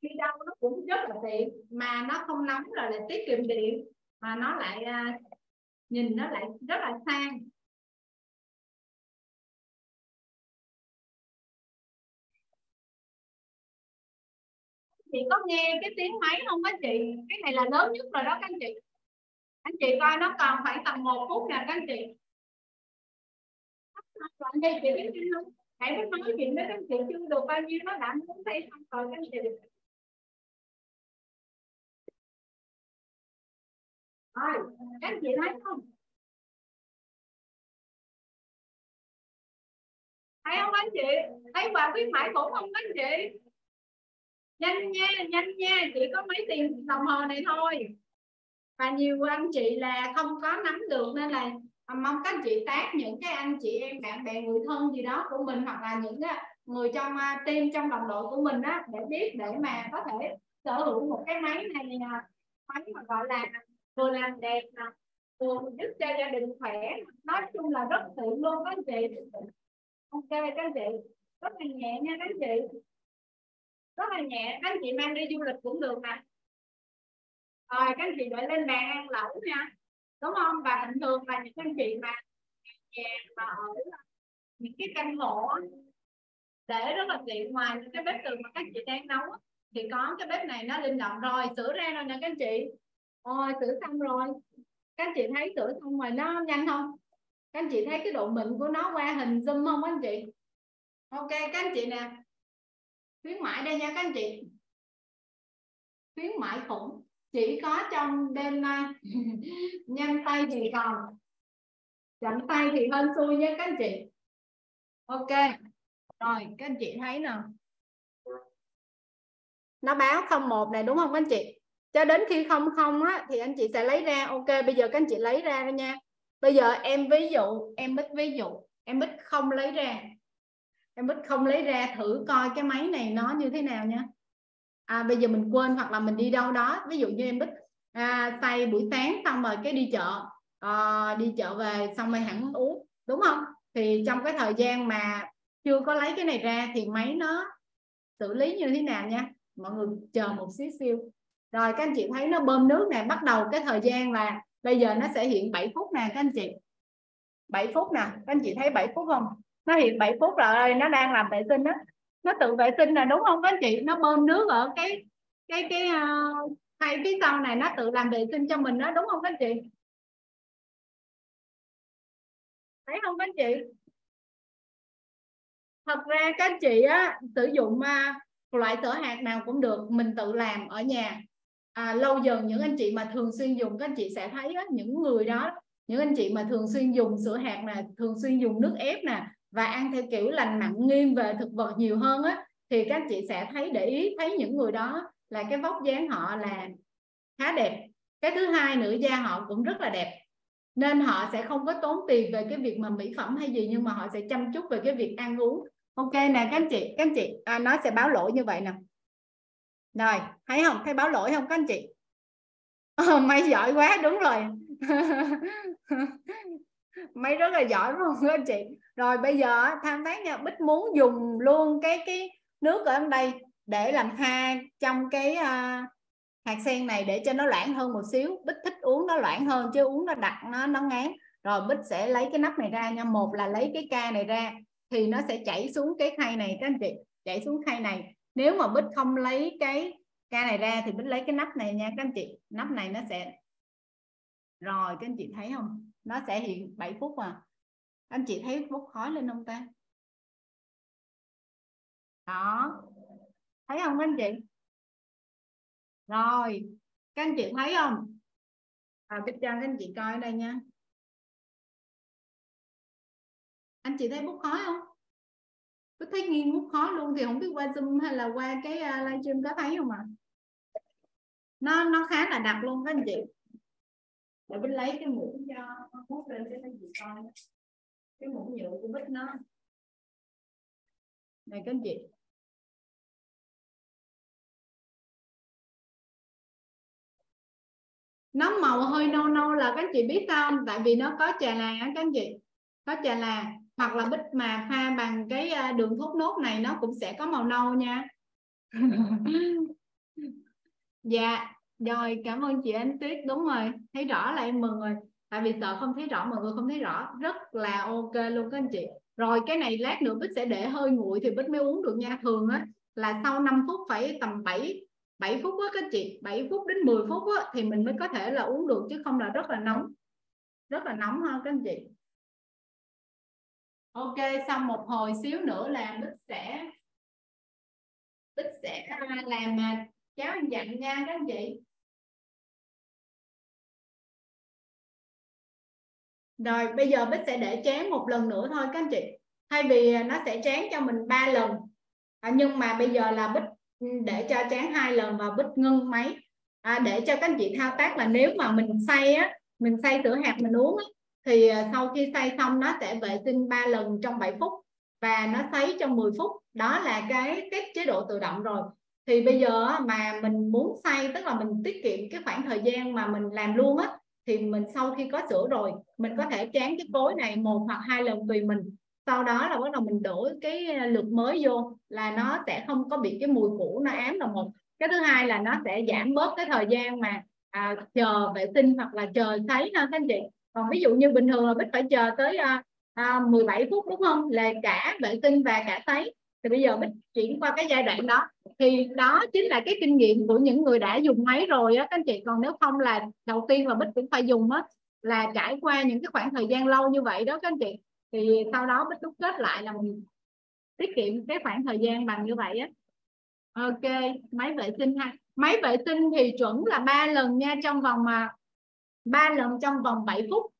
Speaker 2: đi đâu nó cũng rất là tiện mà nó không nóng rồi lại tiết kiệm điện mà nó lại à, nhìn nó lại rất là sang. Chị có nghe cái tiếng máy không các chị? Cái này là lớn nhất rồi đó các anh chị. Anh chị coi, nó còn khoảng tầm một phút nè các anh chị. Anh chị chị biết không hãy nói chuyện với các anh chị chưa được bao nhiêu, nó đã muốn thấy xong rồi các anh chị. Rồi, các anh chị thấy không? Thấy không anh chị? Thấy quà khuyến mãi cũng không anh chị? Nhanh nha nhanh nha, chỉ có mấy tiền đồng hồ này thôi. Và nhiều anh chị là không có nắm được nên là mong các anh chị tác những cái anh chị em, bạn bè, người thân gì đó của mình hoặc là những người trong à, team trong đồng đội của mình đó để biết để mà có thể sở hữu một cái máy này à, máy mà gọi là vừa làm đẹp nè, vừa giúp cho gia đình khỏe. Nói chung là rất tiện luôn các anh chị. Ok các anh chị, rất là nhẹ nha các anh chị rất là nhẹ. Các anh chị mang đi du lịch cũng được nè rồi, các anh chị để lên bàn ăn lẩu nha. Đúng không? Và bình thường là những anh chị mà nhà mà ở những cái căn hộ để rất là tiện ngoài những cái bếp từ mà các chị đang nấu thì có cái bếp này nó linh động rồi. Sửa ra rồi nè, các anh chị. Ôi, sửa xong rồi. Các anh chị thấy sửa xong rồi nó nhanh không? Các anh chị thấy cái độ mịn của nó qua hình zoom không, các anh chị? Ok, các anh chị nè khuyến mãi đây nha các anh chị. Khuyến mãi khủng. Chỉ có trong đêm nay à, nhanh tay thì còn. Chậm tay thì hơn xui nha các anh chị. Ok. Rồi, các anh chị thấy nè nó báo không một này, đúng không các anh chị? Cho đến khi không không á, thì anh chị sẽ lấy ra. Ok, bây giờ các anh chị lấy ra nha. Bây giờ em ví dụ, em bích ví dụ. Em bích không lấy ra em bích không lấy ra thử coi cái máy này nó như thế nào nha. À, bây giờ mình quên hoặc là mình đi đâu đó. Ví dụ như em bích à, say buổi sáng xong rồi cái đi chợ à, đi chợ về xong rồi hẳn uống đúng không? Thì trong cái thời gian mà chưa có lấy cái này ra thì máy nó xử lý như thế nào nha? Mọi người chờ một xíu xíu. Rồi các anh chị thấy nó bơm nước này bắt đầu cái thời gian là bây giờ nó sẽ hiện 7 phút nè các anh chị. 7 phút nè các anh chị thấy 7 phút không? Nó hiện 7 phút rồi nó đang làm vệ sinh đó nó tự vệ sinh là đúng không các anh chị? Nó bơm nước ở cái cái cái uh, hay phía sau này nó tự làm vệ sinh cho mình đó đúng không các anh chị? Thấy không các anh chị? Thật ra các anh chị á sử dụng uh, loại sữa hạt nào cũng được mình tự làm ở nhà. À, lâu dần những anh chị mà thường xuyên dùng các anh chị sẽ thấy á, những người đó những anh chị mà thường xuyên dùng sữa hạt nè thường xuyên dùng nước ép nè và ăn theo kiểu lành mạnh nghiêng về thực vật nhiều hơn á thì các chị sẽ thấy để ý thấy những người đó là cái vóc dáng họ là khá đẹp. Cái thứ hai nữa da họ cũng rất là đẹp. Nên họ sẽ không có tốn tiền về cái việc mà mỹ phẩm hay gì nhưng mà họ sẽ chăm chút về cái việc ăn uống. Ok nè các anh chị các anh chị à, nó sẽ báo lỗi như vậy nè. Rồi thấy không? Thấy báo lỗi không các anh chị? Ờ, mày giỏi quá đúng rồi. mấy rất là giỏi đúng không các anh chị. Rồi bây giờ tham tán nha bích muốn dùng luôn cái cái nước ở đây để làm tha trong cái uh, hạt sen này để cho nó loãng hơn một xíu. Bích thích uống nó loãng hơn chứ uống nó đặc nó nó ngán. Rồi bích sẽ lấy cái nắp này ra nha. Một là lấy cái ca này ra thì nó sẽ chảy xuống cái khay này các anh chị chảy xuống khay này. Nếu mà bích không lấy cái ca này ra thì bích lấy cái nắp này nha các anh chị. Nắp này nó sẽ rồi các anh chị thấy không? Nó sẽ hiện 7 phút à. Anh chị thấy bốc khói lên không ta? Đó. Thấy không anh chị? Rồi. Các anh chị thấy không? À, cái trang các anh chị coi ở đây nha. Anh chị thấy bút khói không? Có thấy nghiêng bút khói luôn thì không biết qua zoom hay là qua cái uh, livestream có thấy không ạ? À? nó nó khá là đặc luôn các anh chị để bên lấy cái mũ cho hút lên cái gì coi cái mũ nhựa của bích nó. Này các anh chị. Nó màu hơi nâu nâu là các anh chị biết sao không? Tại vì nó có trà là các anh chị. Có trà là hoặc là bích mà pha bằng cái à, đường thốt nốt này nó cũng sẽ có màu nâu nha. Dạ rồi cảm ơn chị anh Tuyết. Đúng rồi thấy rõ là em mừng rồi. Tại vì sợ không thấy rõ mọi người không thấy rõ. Rất là ok luôn các anh chị. Rồi cái này lát nữa bích sẽ để hơi nguội thì bích mới uống được nha. Thường á là sau 5 phút phải tầm 7 7 phút á các chị. 7 phút đến 10 phút á, thì mình mới có thể là uống được chứ không là rất là nóng. Rất là nóng ha các anh chị. Ok xong một hồi xíu nữa là bích sẽ bích sẽ à, làm à, cháo ăn dặn nha các anh chị. Rồi bây giờ bích sẽ để chén một lần nữa thôi các anh chị. Thay vì à, nó sẽ chén cho mình ba lần. À, nhưng mà bây giờ là bích ừ, để cho chén hai lần và bích ngưng máy. À, để cho các anh chị thao tác là nếu mà mình xay á mình xay sữa hạt mình uống á, thì à, sau khi xay xong nó sẽ vệ sinh ba lần trong 7 phút và nó sấy trong 10 phút. Đó là cái cái chế độ tự động rồi. Thì bây giờ mà mình muốn xay tức là mình tiết kiệm cái khoảng thời gian mà mình làm luôn á thì mình sau khi có sữa rồi mình có thể tráng cái cối này một hoặc hai lần tùy mình. Sau đó là bắt đầu mình đổ cái à, lượt mới vô là nó sẽ không có bị cái mùi cũ nó ám là một. Cái thứ hai là nó sẽ giảm bớt cái thời gian mà à, chờ vệ sinh hoặc là chờ sấy ha các anh chị. Còn ví dụ như bình thường là bích phải chờ tới à, à, 17 phút đúng không? Là cả vệ sinh và cả sấy thì bây giờ bích chuyển qua cái giai đoạn đó. Thì đó chính là cái kinh nghiệm của những người đã dùng máy rồi á, các anh chị. Còn nếu không là đầu tiên là bích cũng phải dùng á, là trải qua những cái khoảng thời gian lâu như vậy đó các anh chị. Thì sau đó bích đúc kết lại là mình tiết kiệm cái khoảng thời gian bằng như vậy á. Ok, máy vệ sinh ha. Máy vệ sinh thì chuẩn là ba lần nha, trong vòng mà ba lần trong vòng 7 phút.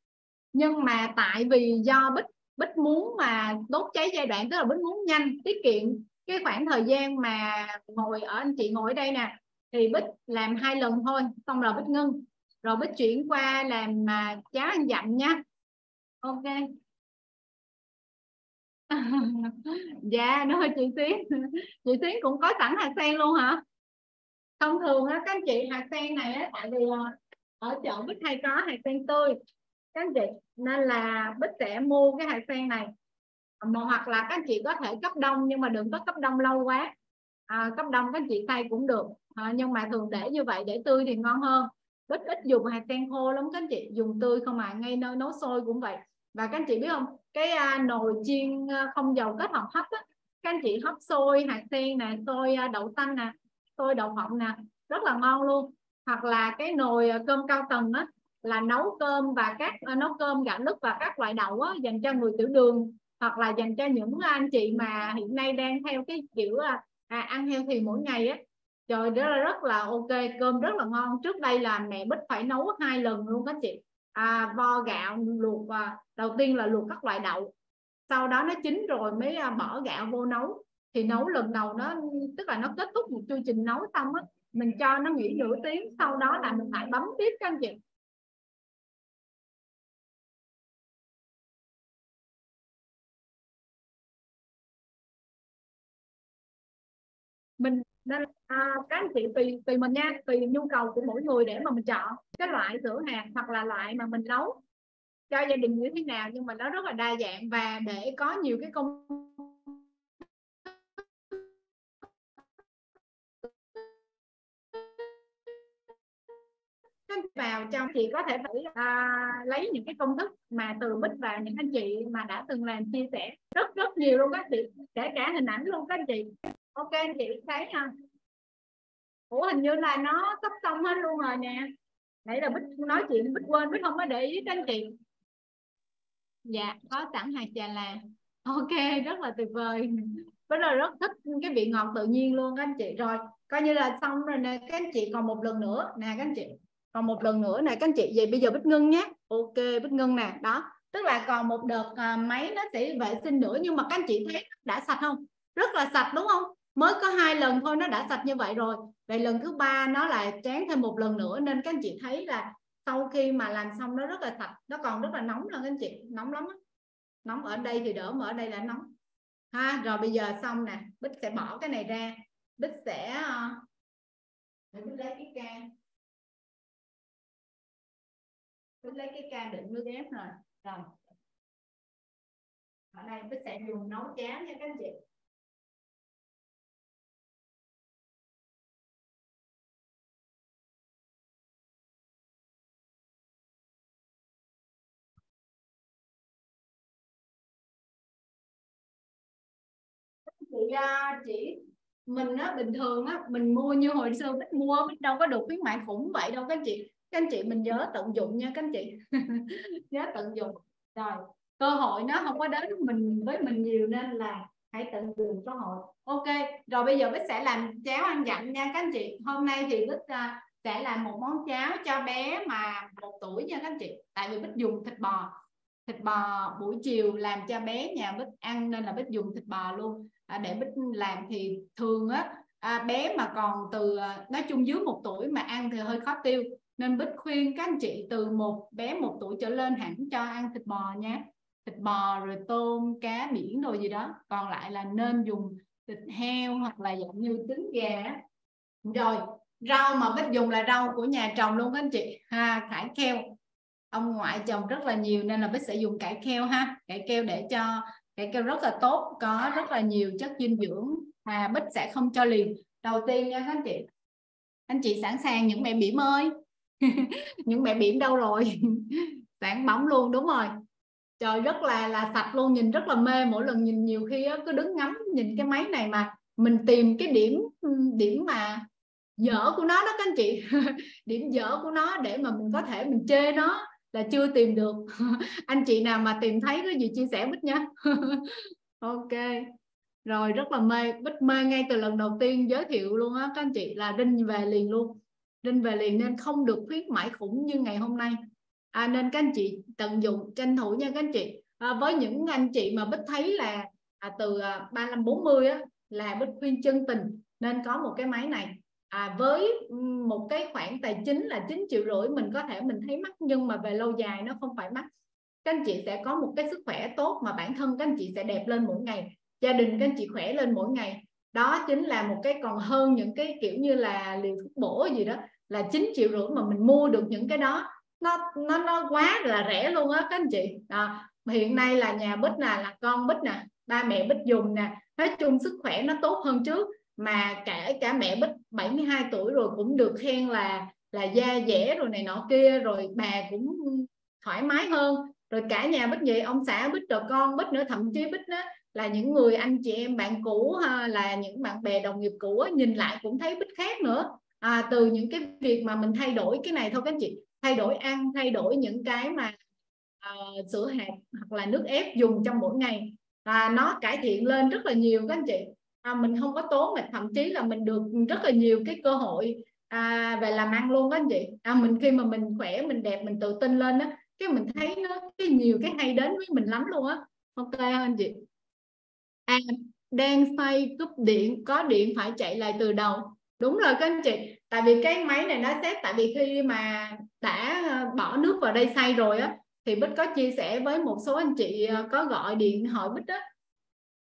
Speaker 2: Nhưng mà tại vì do bích bích muốn mà đốt cháy giai đoạn, tức là bích muốn nhanh tiết kiệm cái khoảng thời gian mà ngồi ở, anh chị ngồi ở đây nè. Thì bích làm hai lần thôi, xong rồi bích ngưng. Rồi bích chuyển qua làm mà cháo ăn dặm nha. Ok. Dạ nói chị xuyến chị xuyến cũng có sẵn hạt sen luôn hả? Thông thường á, các anh chị hạt sen này á, tại vì à, ở chợ bích hay có hạt sen tươi các anh chị. Nên là bích sẽ mua cái hạt sen này. Mà hoặc là các anh chị có thể cấp đông nhưng mà đừng có cấp đông lâu quá. À, cấp đông các anh chị xay cũng được. À, nhưng mà thường để như vậy để tươi thì ngon hơn. Bích ít dùng hạt sen khô lắm các anh chị. Dùng tươi không à ngay nơi nấu sôi cũng vậy. Và các anh chị biết không cái à, nồi chiên à, không dầu kết hợp hấp á các anh chị hấp xôi hạt sen nè xôi à, đậu xanh nè xôi đậu phộng nè rất là ngon luôn. Hoặc là cái nồi à, cơm cao tầng á là nấu cơm và các à, nấu cơm gạo lứt và các loại đậu á, dành cho người tiểu đường hoặc là dành cho những anh chị mà hiện nay đang theo cái kiểu à, à, ăn heo thì mỗi ngày á. Trời đó là rất là ok cơm rất là ngon. Trước đây là mẹ bích phải nấu hai lần luôn các chị. À, vo gạo luộc và đầu tiên là luộc các loại đậu sau đó nó chín rồi mới à, bỏ gạo vô nấu. Thì nấu lần đầu nó tức là nó kết thúc một chương trình nấu xong á mình cho nó nghỉ nửa tiếng sau đó là mình lại bấm tiếp các anh chị. Mình nên à, các anh chị tùy tùy mình nha tùy nhu cầu của mỗi người để mà mình chọn cái loại cửa hàng hoặc là loại mà mình nấu cho gia đình như thế nào nhưng mà nó rất là đa dạng và để có nhiều cái công vào trong chị có thể phải à, lấy những cái công thức mà từ bích và những anh chị mà đã từng làm chia sẻ rất rất nhiều luôn các chị kể cả hình ảnh luôn các anh chị ok anh chị thấy ha ủa hình như là nó sắp xong hết luôn rồi nè. Nãy là bích nói chuyện bích quên bích không có để ý các anh chị. Dạ có sẵn hạt trà là. Ok rất là tuyệt vời. Bích là rất thích cái vị ngọt tự nhiên luôn các anh chị. Rồi coi như là xong rồi nè. Các anh chị còn một lần nữa. Nè các anh chị. Còn một lần nữa nè các anh chị. Vậy bây giờ bích ngưng nhé. Ok bích ngưng nè. Đó. Tức là còn một đợt à, máy nó sẽ vệ sinh nữa. Nhưng mà các anh chị thấy đã sạch không? Rất là sạch đúng không? Mới có hai lần thôi, nó đã sạch như vậy rồi. Vậy lần thứ ba nó lại tráng thêm một lần nữa, nên các anh chị thấy là sau khi mà làm xong nó rất là sạch, nó còn rất là nóng luôn các anh chị, nóng lắm nóng ở đây thì đỡ, mà ở đây là nóng. Ha, rồi bây giờ xong nè, bích sẽ bỏ cái này ra. Bích sẽ ờ, bích lấy cái can. Bích lấy cái can đựng nước ép rồi. Rồi. Ở đây Bích sẽ dùng nấu cháo nha các anh chị. Chị chỉ mình á bình thường á mình mua như hồi xưa bích mua đâu có được khuyến mại khủng vậy đâu. Các anh chị các anh chị mình nhớ tận dụng nha các anh chị. Nhớ tận dụng. Rồi cơ hội nó không có đến mình với mình nhiều nên là hãy tận dụng cơ hội. Ok rồi bây giờ bích sẽ làm cháo ăn dặm nha các anh chị. Hôm nay thì bích uh, sẽ làm một món cháo cho bé mà một tuổi nha các anh chị. Tại vì bích dùng thịt bò. Thịt bò buổi chiều làm cho bé nhà bích ăn nên là bích dùng thịt bò luôn à, để bích làm thì thường á à, bé mà còn từ à, nói chung dưới một tuổi mà ăn thì hơi khó tiêu. Nên bích khuyên các anh chị từ một bé một tuổi trở lên hẳn cho ăn thịt bò nhé thịt bò rồi tôm cá biển đồ gì đó. Còn lại là nên dùng thịt heo hoặc là dạng như trứng gà rồi rau mà bích dùng là rau của nhà trồng luôn các anh chị. Ha cải keo ông ngoại trồng rất là nhiều nên là bích sẽ dùng cải keo ha. Cải keo để cho cái keo rất là tốt có rất là nhiều chất dinh dưỡng mà bích sẽ không cho liền. Đầu tiên nha các anh chị anh chị sẵn sàng những mẹ bỉm ơi. Những mẹ bỉm đâu rồi? Sáng bóng luôn đúng rồi. Trời rất là là sạch luôn nhìn rất là mê. Mỗi lần nhìn nhiều khi á, cứ đứng ngắm nhìn cái máy này mà mình tìm cái điểm điểm mà dở của nó đó các anh chị. Điểm dở của nó để mà mình có thể mình chê nó là chưa tìm được. Anh chị nào mà tìm thấy có gì chia sẻ bích nhé ok. Rồi rất là mê. Bích mê ngay từ lần đầu tiên giới thiệu luôn á. Các anh chị là đinh về liền luôn. Đinh về liền nên không được khuyến mãi khủng như ngày hôm nay. À, nên các anh chị tận dụng tranh thủ nha các anh chị. À, với những anh chị mà bích thấy là à, từ à, ba năm bốn á là bích khuyên chân tình nên có một cái máy này à, với một cái khoản tài chính là 9 triệu rưỡi mình có thể mình thấy mắc nhưng mà về lâu dài nó không phải mắc. Các anh chị sẽ có một cái sức khỏe tốt mà bản thân các anh chị sẽ đẹp lên mỗi ngày gia đình các anh chị khỏe lên mỗi ngày. Đó chính là một cái còn hơn những cái kiểu như là liều thuốc bổ gì đó là 9 triệu rưỡi mà mình mua được những cái đó. Nó nó nó quá là rẻ luôn á các anh chị. À, hiện nay là nhà bích nè là con bích nè ba mẹ bích dùng nè. Nói chung sức khỏe nó tốt hơn trước mà cả cả mẹ bích 72 tuổi rồi cũng được khen là là da dẻ rồi này nọ kia rồi bà cũng thoải mái hơn. Rồi cả nhà bích vậy ông xã bích rồi con bích nữa thậm chí bích đó là những người anh chị em bạn cũ ha, là những bạn bè đồng nghiệp cũ nhìn lại cũng thấy bích khác nữa. À, từ những cái việc mà mình thay đổi cái này thôi các anh chị. Thay đổi ăn thay đổi những cái mà uh, sữa hạt hoặc là nước ép dùng trong mỗi ngày. À, nó cải thiện lên rất là nhiều các anh chị à, mình không có tốn mà thậm chí là mình được rất là nhiều cái cơ hội à, về làm ăn luôn đó anh chị. À, mình khi mà mình khỏe mình đẹp mình tự tin lên á cái mình thấy nó cái nhiều cái hay đến với mình lắm luôn á. Ok anh chị? À đang xoay cúp điện có điện phải chạy lại từ đầu. Đúng rồi các anh chị. Tại vì cái máy này nó xét tại vì khi mà đã ờ, bỏ nước vào đây xay rồi á thì bích có chia sẻ với một số anh chị ờ, có gọi điện hỏi bích á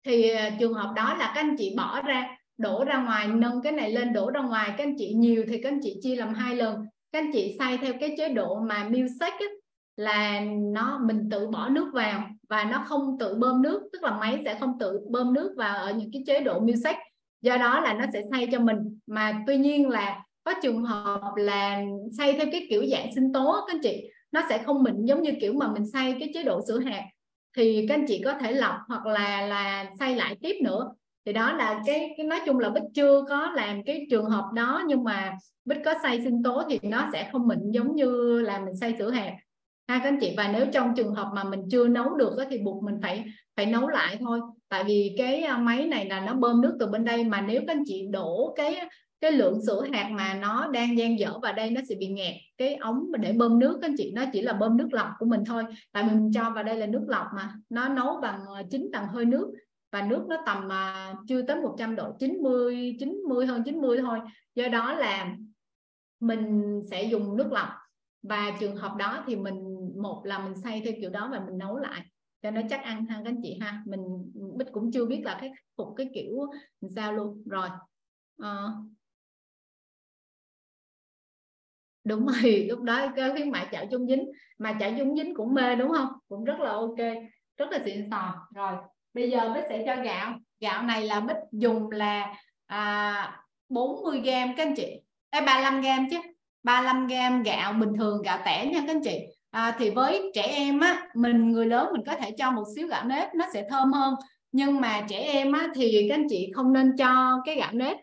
Speaker 2: thì à, trường hợp đó là các anh chị bỏ ra đổ ra ngoài nâng cái này lên đổ ra ngoài. Các anh chị nhiều thì các anh chị chia làm hai lần. Các anh chị xay theo cái chế độ mà milk á, là nó mình tự bỏ nước vào và nó không tự bơm nước tức là máy sẽ không tự bơm nước vào ở những cái chế độ milk do đó là nó sẽ xay cho mình. Mà tuy nhiên là có trường hợp là xay theo cái kiểu dạng sinh tố các anh chị nó sẽ không mịn giống như kiểu mà mình xay cái chế độ sữa hạt thì các anh chị có thể lọc hoặc là là xây lại tiếp nữa. Thì đó là cái, cái nói chung là bích chưa có làm cái trường hợp đó nhưng mà bích có xây sinh tố thì nó sẽ không mịn giống như là mình xây sữa hạt. Ha các anh chị và nếu trong trường hợp mà mình chưa nấu được thì buộc mình phải phải nấu lại thôi. Tại vì cái à, máy này là nó bơm nước từ bên đây mà nếu các anh chị đổ cái cái lượng sữa hạt mà nó đang dang dở vào đây nó sẽ bị nghẹt. Cái ống để bơm nước các anh chị nó chỉ là bơm nước lọc của mình thôi. Tại mình cho vào đây là nước lọc mà nó nấu bằng chính chín tầng hơi nước. Và nước nó tầm uh, chưa tới 100 độ 90 90 hơn 90 thôi. Do đó là mình sẽ dùng nước lọc. Và trường hợp đó thì mình một là mình xay theo kiểu đó và mình nấu lại. Cho nó chắc ăn ha các anh chị ha. Mình bích cũng chưa biết là cái phục cái kiểu sao luôn. Rồi à, đúng rồi lúc đó cái khuyến mại chảo chung dính mà chảo chung dính cũng mê đúng không? Cũng rất là ok rất là xịn sò. Rồi bây giờ bích sẽ cho gạo. Gạo này là bích dùng là à, 40 gram các anh chị. Ê, 35 gram chứ. 35 gram gạo bình thường gạo tẻ nha các anh chị. À, thì với trẻ em á mình người lớn mình có thể cho một xíu gạo nếp nó sẽ thơm hơn. Nhưng mà trẻ em á thì các anh chị không nên cho cái gạo nếp.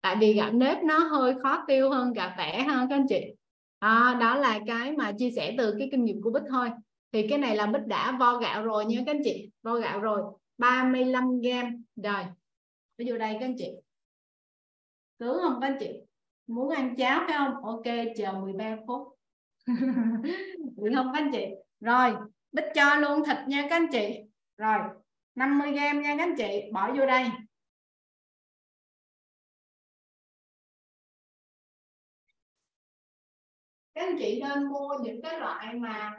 Speaker 2: Tại vì gạo nếp nó hơi khó tiêu hơn gạo tẻ hơn các anh chị à, đó là cái mà chia sẻ từ cái kinh nghiệm của bích thôi. Thì cái này là bích đã vo gạo rồi nha các anh chị. Vo gạo rồi. 35 gram. Rồi ví dụ đây các anh chị. Sướng không các anh chị? Muốn ăn cháo phải không? Ok chờ 13 phút. Được không các anh chị? Rồi bích cho luôn thịt nha các anh chị. Rồi 50 gram nha các anh chị. Bỏ vô đây. Các anh chị nên mua những cái loại mà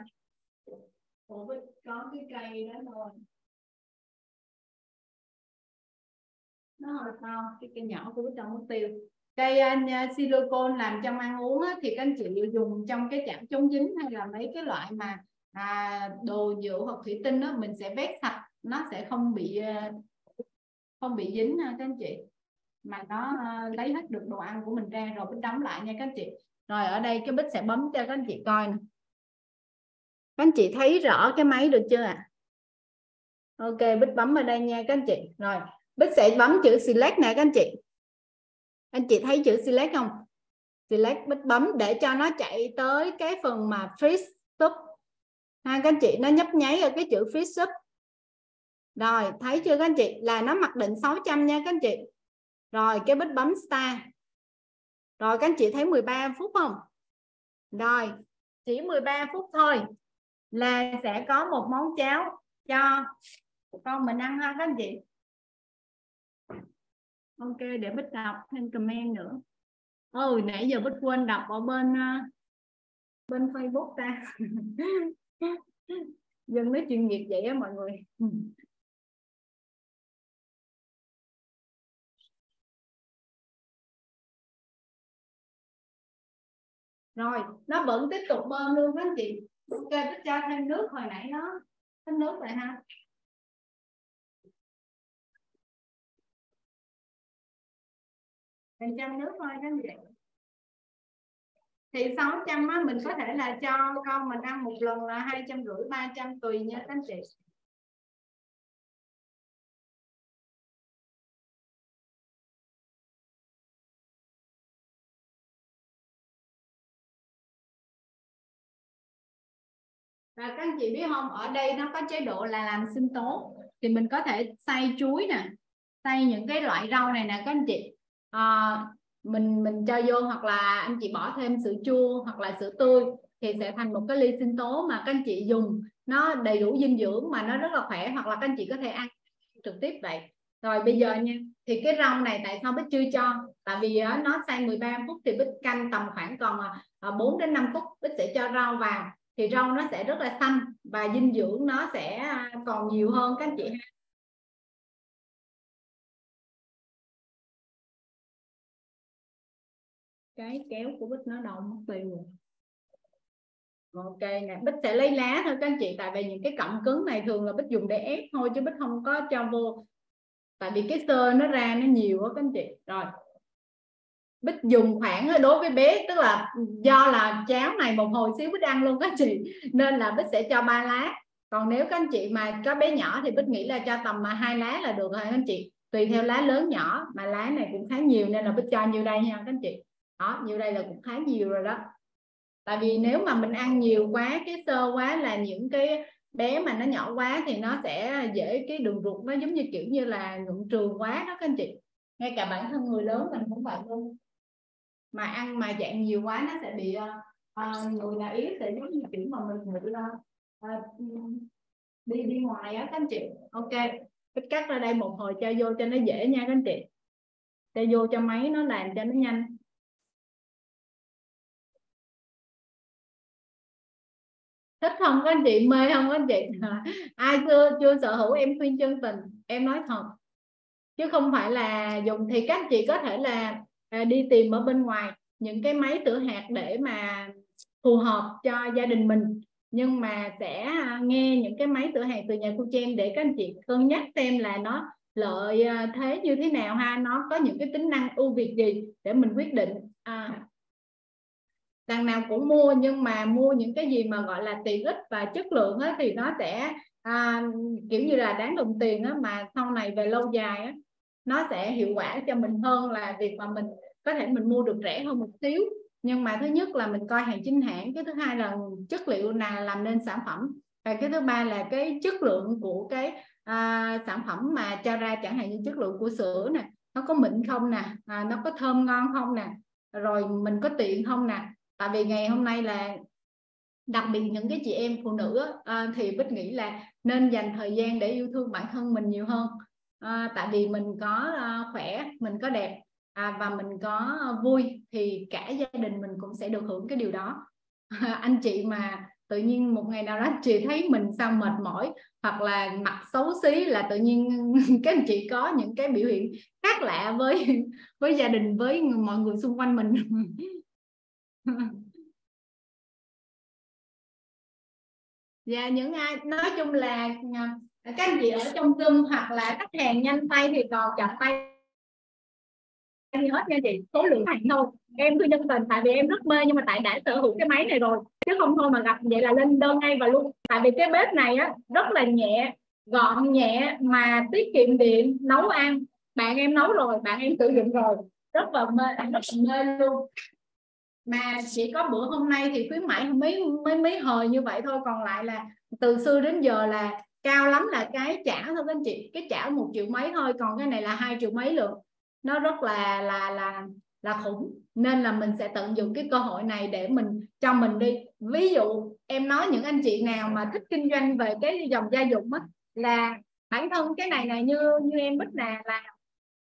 Speaker 2: Ủa, có cái cây đó thôi. Nó hơi to cái cây nhỏ của trong mất tiêu. Cây à, uh, silicon làm trong ăn uống á, thì các anh chị dùng trong cái chảo chống dính hay là mấy cái loại mà à, đồ nhựa hoặc thủy tinh đó mình sẽ vét sạch. Nó sẽ không bị à, không bị dính ha các anh chị. Mà nó lấy hết được đồ ăn của mình ra rồi mình đóng lại nha các anh chị rồi ở đây cái bích sẽ bấm cho các anh chị coi nè. Các anh chị thấy rõ cái máy được chưa ạ? À? ok bích bấm ở đây nha các anh chị. Rồi bích sẽ bấm chữ select nè các anh chị. Anh chị thấy chữ select không? Select bích bấm để cho nó chạy tới cái phần mà freeze stop ha các anh chị nó nhấp nháy ở cái chữ freeze stop rồi thấy chưa các anh chị? Là nó mặc định 600 nha các anh chị. Rồi cái bích bấm start rồi, các anh chị thấy 13 phút không? Rồi, chỉ 13 phút thôi là sẽ có một món cháo cho con mình ăn ha, các anh chị. Ok, để bích đọc thêm comment nữa. Ôi nãy giờ bích quên đọc ở bên ờ, bên facebook ta. Dân nói chuyên nghiệp vậy á mọi người. Rồi nó vẫn tiếp tục bơm luôn các anh chị. Ok bích cho thêm nước hồi nãy nó thêm nước lại ha. Phần trăm nước thôi các anh chị. Thì 600 á, mình có thể là cho con mình ăn một lần là hai trăm rưỡi ba trăm tùy nha các anh chị. Và các anh chị biết không? Ở đây nó có chế độ là làm sinh tố. Thì mình có thể xay chuối nè xay những cái loại rau này nè các anh chị. À, mình mình cho vô hoặc là anh chị bỏ thêm sữa chua hoặc là sữa tươi thì sẽ thành một cái ly sinh tố mà các anh chị dùng. Nó đầy đủ dinh dưỡng mà nó rất là khỏe hoặc là các anh chị có thể ăn trực tiếp vậy. Rồi bây giờ nha thì cái rau này tại sao bích chưa cho? Tại vì nó xay 13 phút thì bích canh tầm khoảng còn à, 4 đến 5 phút bích sẽ cho rau vào thì rau nó sẽ rất là xanh và dinh dưỡng nó sẽ à, còn nhiều hơn các anh chị ha. Cái kéo của bích nó đâu mất tiêu ok, nè, bích sẽ lấy lá thôi các anh chị, tại vì những cái cọng cứng này thường là bích dùng để ép thôi chứ bích không có cho vô. Tại vì cái sơ nó ra nó nhiều quá các anh chị. Rồi bích dùng khoảng đối với bé, tức là do là cháo này một hồi xíu bích ăn luôn các chị, nên là bích sẽ cho ba lá. Còn nếu các anh chị mà có bé nhỏ thì bích nghĩ là cho tầm mà hai lá là được rồi các anh chị. Tùy theo lá lớn nhỏ, mà lá này cũng khá nhiều nên là bích cho nhiêu đây nha các anh chị. Đó nhiêu đây là cũng khá nhiều rồi đó. Tại vì nếu mà mình ăn nhiều quá, cái sơ quá là những cái bé mà nó nhỏ quá thì nó sẽ dễ cái đường ruột nó giống như kiểu như là nhuận trường quá đó các anh chị. Ngay cả bản thân người lớn mình cũng vậy luôn mà ăn mà dạng nhiều quá nó sẽ bị uh, người là yếu sẽ giống như kiểu mà mình bị uh, ờ, đi đi ngoài á các anh chị. Ok cái cắt ra đây một hồi cho vô cho nó dễ nha các anh chị. Cho vô cho máy nó làm cho nó nhanh. Thích không các anh chị? Mê không các anh chị? Ai chưa chưa sở hữu em khuyên chân tình em nói thật. Chứ không phải là dùng thì các anh chị có thể là à, đi tìm ở bên ngoài những cái máy sữa hạt để mà phù hợp cho gia đình mình. Nhưng mà sẽ à, nghe những cái máy sửa hạt từ nhà cô Chen để các anh chị cân nhắc xem là nó lợi à, thế như thế nào ha nó có những cái tính năng ưu việt gì để mình quyết định. À, đằng nào cũng mua nhưng mà mua những cái gì mà gọi là tiện ích và chất lượng á, thì nó sẽ à, kiểu như là đáng đồng tiền á, mà sau này về lâu dài á, nó sẽ hiệu quả cho mình hơn là việc mà mình có thể mình mua được rẻ hơn một xíu. Nhưng mà thứ nhất là mình coi hàng chính hãng cái thứ hai là chất liệu nào làm nên sản phẩm. Và cái thứ ba là cái chất lượng của cái à, sản phẩm mà cho ra chẳng hạn như chất lượng của sữa nè nó có mịn không nè à, nó có thơm ngon không nè rồi mình có tiện không nè. Tại vì ngày hôm nay là đặc biệt những cái chị em phụ nữ à, thì bích nghĩ là nên dành thời gian để yêu thương bản thân mình nhiều hơn. À, tại vì mình có à, khỏe mình có đẹp à, và mình có ờ, vui thì cả gia đình mình cũng sẽ được hưởng cái điều đó. Anh chị mà tự nhiên một ngày nào đó chị thấy mình sao mệt mỏi hoặc là mặt xấu xí là tự nhiên các anh chị có những cái biểu hiện khác lạ với với gia đình với mọi người xung quanh mình. Và dạ, những ai nói chung là à, các anh chị ở trong Zoom hoặc là khách hàng nhanh tay thì còn chặt tay gì hết nha chị. Số lượng hàng thôi em cứ nhân tình, tại vì em rất mê, nhưng mà tại đã sở hữu cái máy này rồi. Chứ không thôi mà gặp vậy là lên đơn ngay và luôn. Tại vì cái bếp này á, rất là nhẹ, gọn nhẹ, mà tiết kiệm điện, nấu ăn. Bạn em nấu rồi, bạn em sử dụng rồi. Rất là mê rất là mê luôn. Mà chỉ có bữa hôm nay thì khuyến mãi mấy mấy mấy hồi như vậy thôi. Còn lại là từ xưa đến giờ là cao lắm là cái chảo thôi các anh chị. Cái chảo một triệu mấy thôi, còn cái này là hai triệu mấy lượng nó rất là là là là khủng. Nên là mình sẽ tận dụng cái cơ hội này để mình cho mình đi. Ví dụ, em nói những anh chị nào mà thích kinh doanh về cái dòng gia dụng á, là bản thân cái này này như như em biết nè, là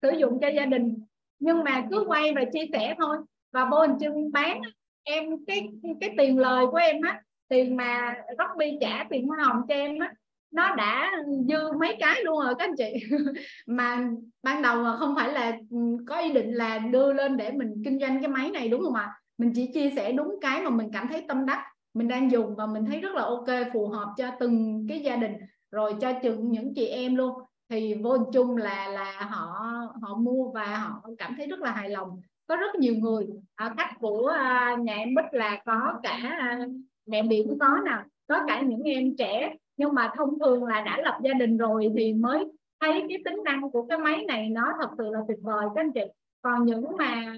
Speaker 2: sử dụng cho gia đình. Nhưng mà cứ quay và chia sẻ thôi. Và vô hình chung bán em, cái cái tiền lời của em á, tiền mà Robby trả, tiền hoa hồng cho em á nó đã dư mấy cái luôn rồi các anh chị. Mà ban đầu mà không phải là ừ, có ý định là đưa lên để mình kinh doanh cái máy này đúng không ạ? Mình chỉ chia sẻ đúng cái mà mình cảm thấy tâm đắc mình đang dùng và mình thấy rất là ok phù hợp cho từng cái gia đình rồi cho chừng những chị em luôn. Thì vô chung là là họ họ mua và họ cảm thấy rất là hài lòng. Có rất nhiều người ở khách của à, nhà em bích là có cả à, mẹ biển cũng có nè có cả những em trẻ nhưng mà thông thường là đã lập gia đình rồi thì mới thấy cái tính năng của cái máy này nó thật sự là tuyệt vời các anh chị. Còn những mà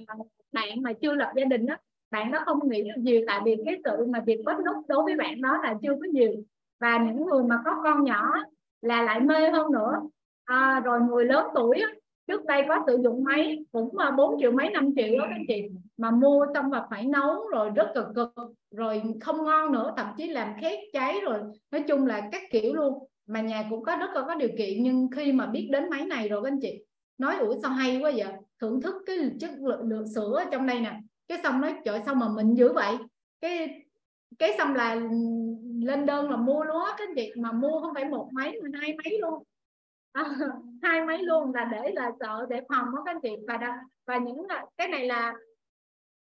Speaker 2: bạn mà chưa lập gia đình đó bạn nó không nghĩ được nhiều tại vì cái sự mà việc bấm nút đối với bạn đó là chưa có nhiều và những người mà có con nhỏ là lại mê hơn nữa. À, rồi người lớn tuổi trước đây có sử dụng máy cũng ờ, mà 4 triệu mấy 5 triệu đó các chị mà mua xong và phải nấu rồi rất cực cực rồi không ngon nữa thậm chí làm khét cháy rồi. Nói chung là các kiểu luôn mà nhà cũng có rất là có điều kiện nhưng khi mà biết đến máy này rồi các anh chị nói ủa sao hay quá vậy? Thưởng thức cái chất lượng, lượng sữa ở trong đây nè. Cái xong nói trời sao mà mình dữ vậy? Cái cái xong là lên đơn là mua luôn á các anh chị mà mua không phải một máy mà hai máy luôn à, hai máy luôn là để là sợ để phòng đó các anh chị. Và đặc, và những cái này là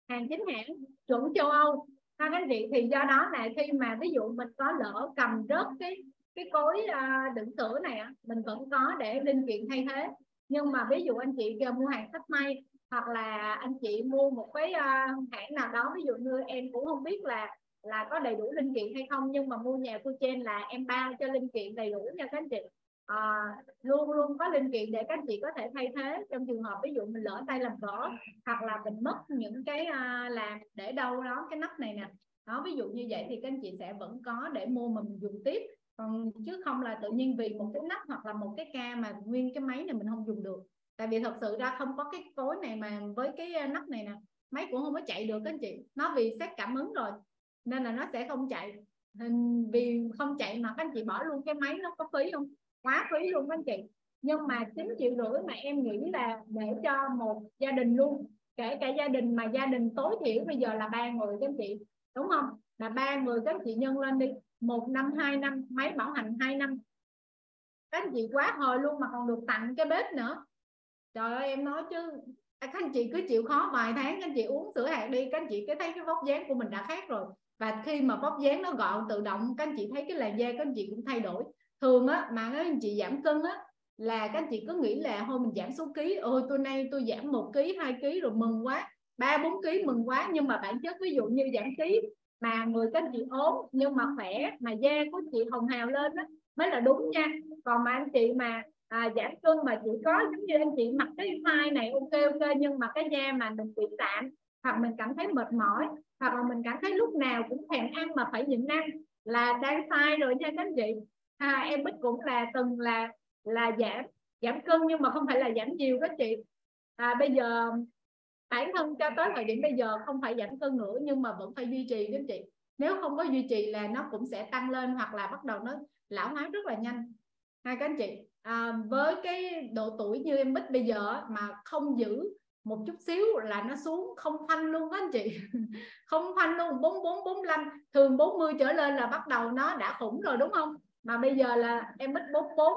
Speaker 2: hàng chính hãng chuẩn châu Âu. Ha các anh chị thì do đó là khi mà ví dụ mình có lỡ cầm rớt cái cái cối à, đựng sữa này mình vẫn có để linh kiện thay thế. Nhưng mà ví dụ anh chị mua hàng sách may hoặc là anh chị mua một cái à, hãng nào đó ví dụ như em cũng không biết là là có đầy đủ linh kiện hay không nhưng mà mua nhà cô trên là em bao cho linh kiện đầy đủ nha các anh chị à, luôn luôn có linh kiện để các chị có thể thay thế trong trường hợp ví dụ mình lỡ tay làm vỡ hoặc là mình mất những cái à, làm để đâu đó cái nắp này nè. Đó ví dụ như vậy thì các anh chị sẽ vẫn có để mua mà mình dùng tiếp. Còn chứ không là tự nhiên vì một cái nắp hoặc là một cái ca mà nguyên cái máy này mình không dùng được. Tại vì thật sự ra không có cái cối này mà với cái ờ, nắp này nè máy cũng không có chạy được các anh chị. Nó vì xét cảm ứng rồi nên là nó sẽ không chạy. Vì không chạy mà các anh chị bỏ luôn cái máy nó có phí không? Quá quý luôn các anh chị. Nhưng mà 9 triệu rưỡi mà em nghĩ là để cho một gia đình luôn, kể cả gia đình mà gia đình tối thiểu bây giờ là ba người các anh chị, đúng không? Là ba người các anh chị nhân lên đi, một năm, hai năm, máy bảo hành hai năm. Các anh chị quá hồi luôn mà còn được tặng cái bếp nữa. Trời ơi, em nói chứ à, các anh chị cứ chịu khó vài tháng, các anh chị uống sữa hạt đi, các anh chị cứ thấy cái vóc dáng của mình đã khác rồi. Và khi mà vóc dáng nó gọn, tự động, các anh chị thấy cái làn da các anh chị cũng thay đổi thường á mà các anh chị giảm cân á là các anh chị cứ nghĩ là thôi mình giảm số ký ôi tôi nay tôi giảm một ký hai ký rồi mừng quá ba bốn ký mừng quá. Nhưng mà bản chất ví dụ như giảm ký mà người các anh chị ốm nhưng mà khỏe mà da của chị hồng hào lên đó mới là đúng nha. Còn mà anh chị mà à, giảm cân mà chỉ có giống như anh chị mặc cái file này ok ok nhưng mà cái da mà mình bị sạm hoặc mình cảm thấy mệt mỏi hoặc là mình cảm thấy lúc nào cũng thèm ăn mà phải nhịn ăn là đang sai rồi nha các anh chị à, em bích cũng là từng là là giảm giảm cân nhưng mà không phải là giảm nhiều các chị. À, bây giờ bản thân cho tới thời điểm bây giờ không phải giảm cân nữa nhưng mà vẫn phải duy trì các chị. Nếu không có duy trì là nó cũng sẽ tăng lên hoặc là bắt đầu nó lão hóa rất là nhanh. Hai các anh chị à, với cái độ tuổi như em bích bây giờ mà không giữ một chút xíu là nó xuống không phanh luôn các anh chị. Không phanh luôn bốn bốn bốn năm thường 40 trở lên là bắt đầu nó đã khủng rồi đúng không? Mà bây giờ là em ít bốn bốn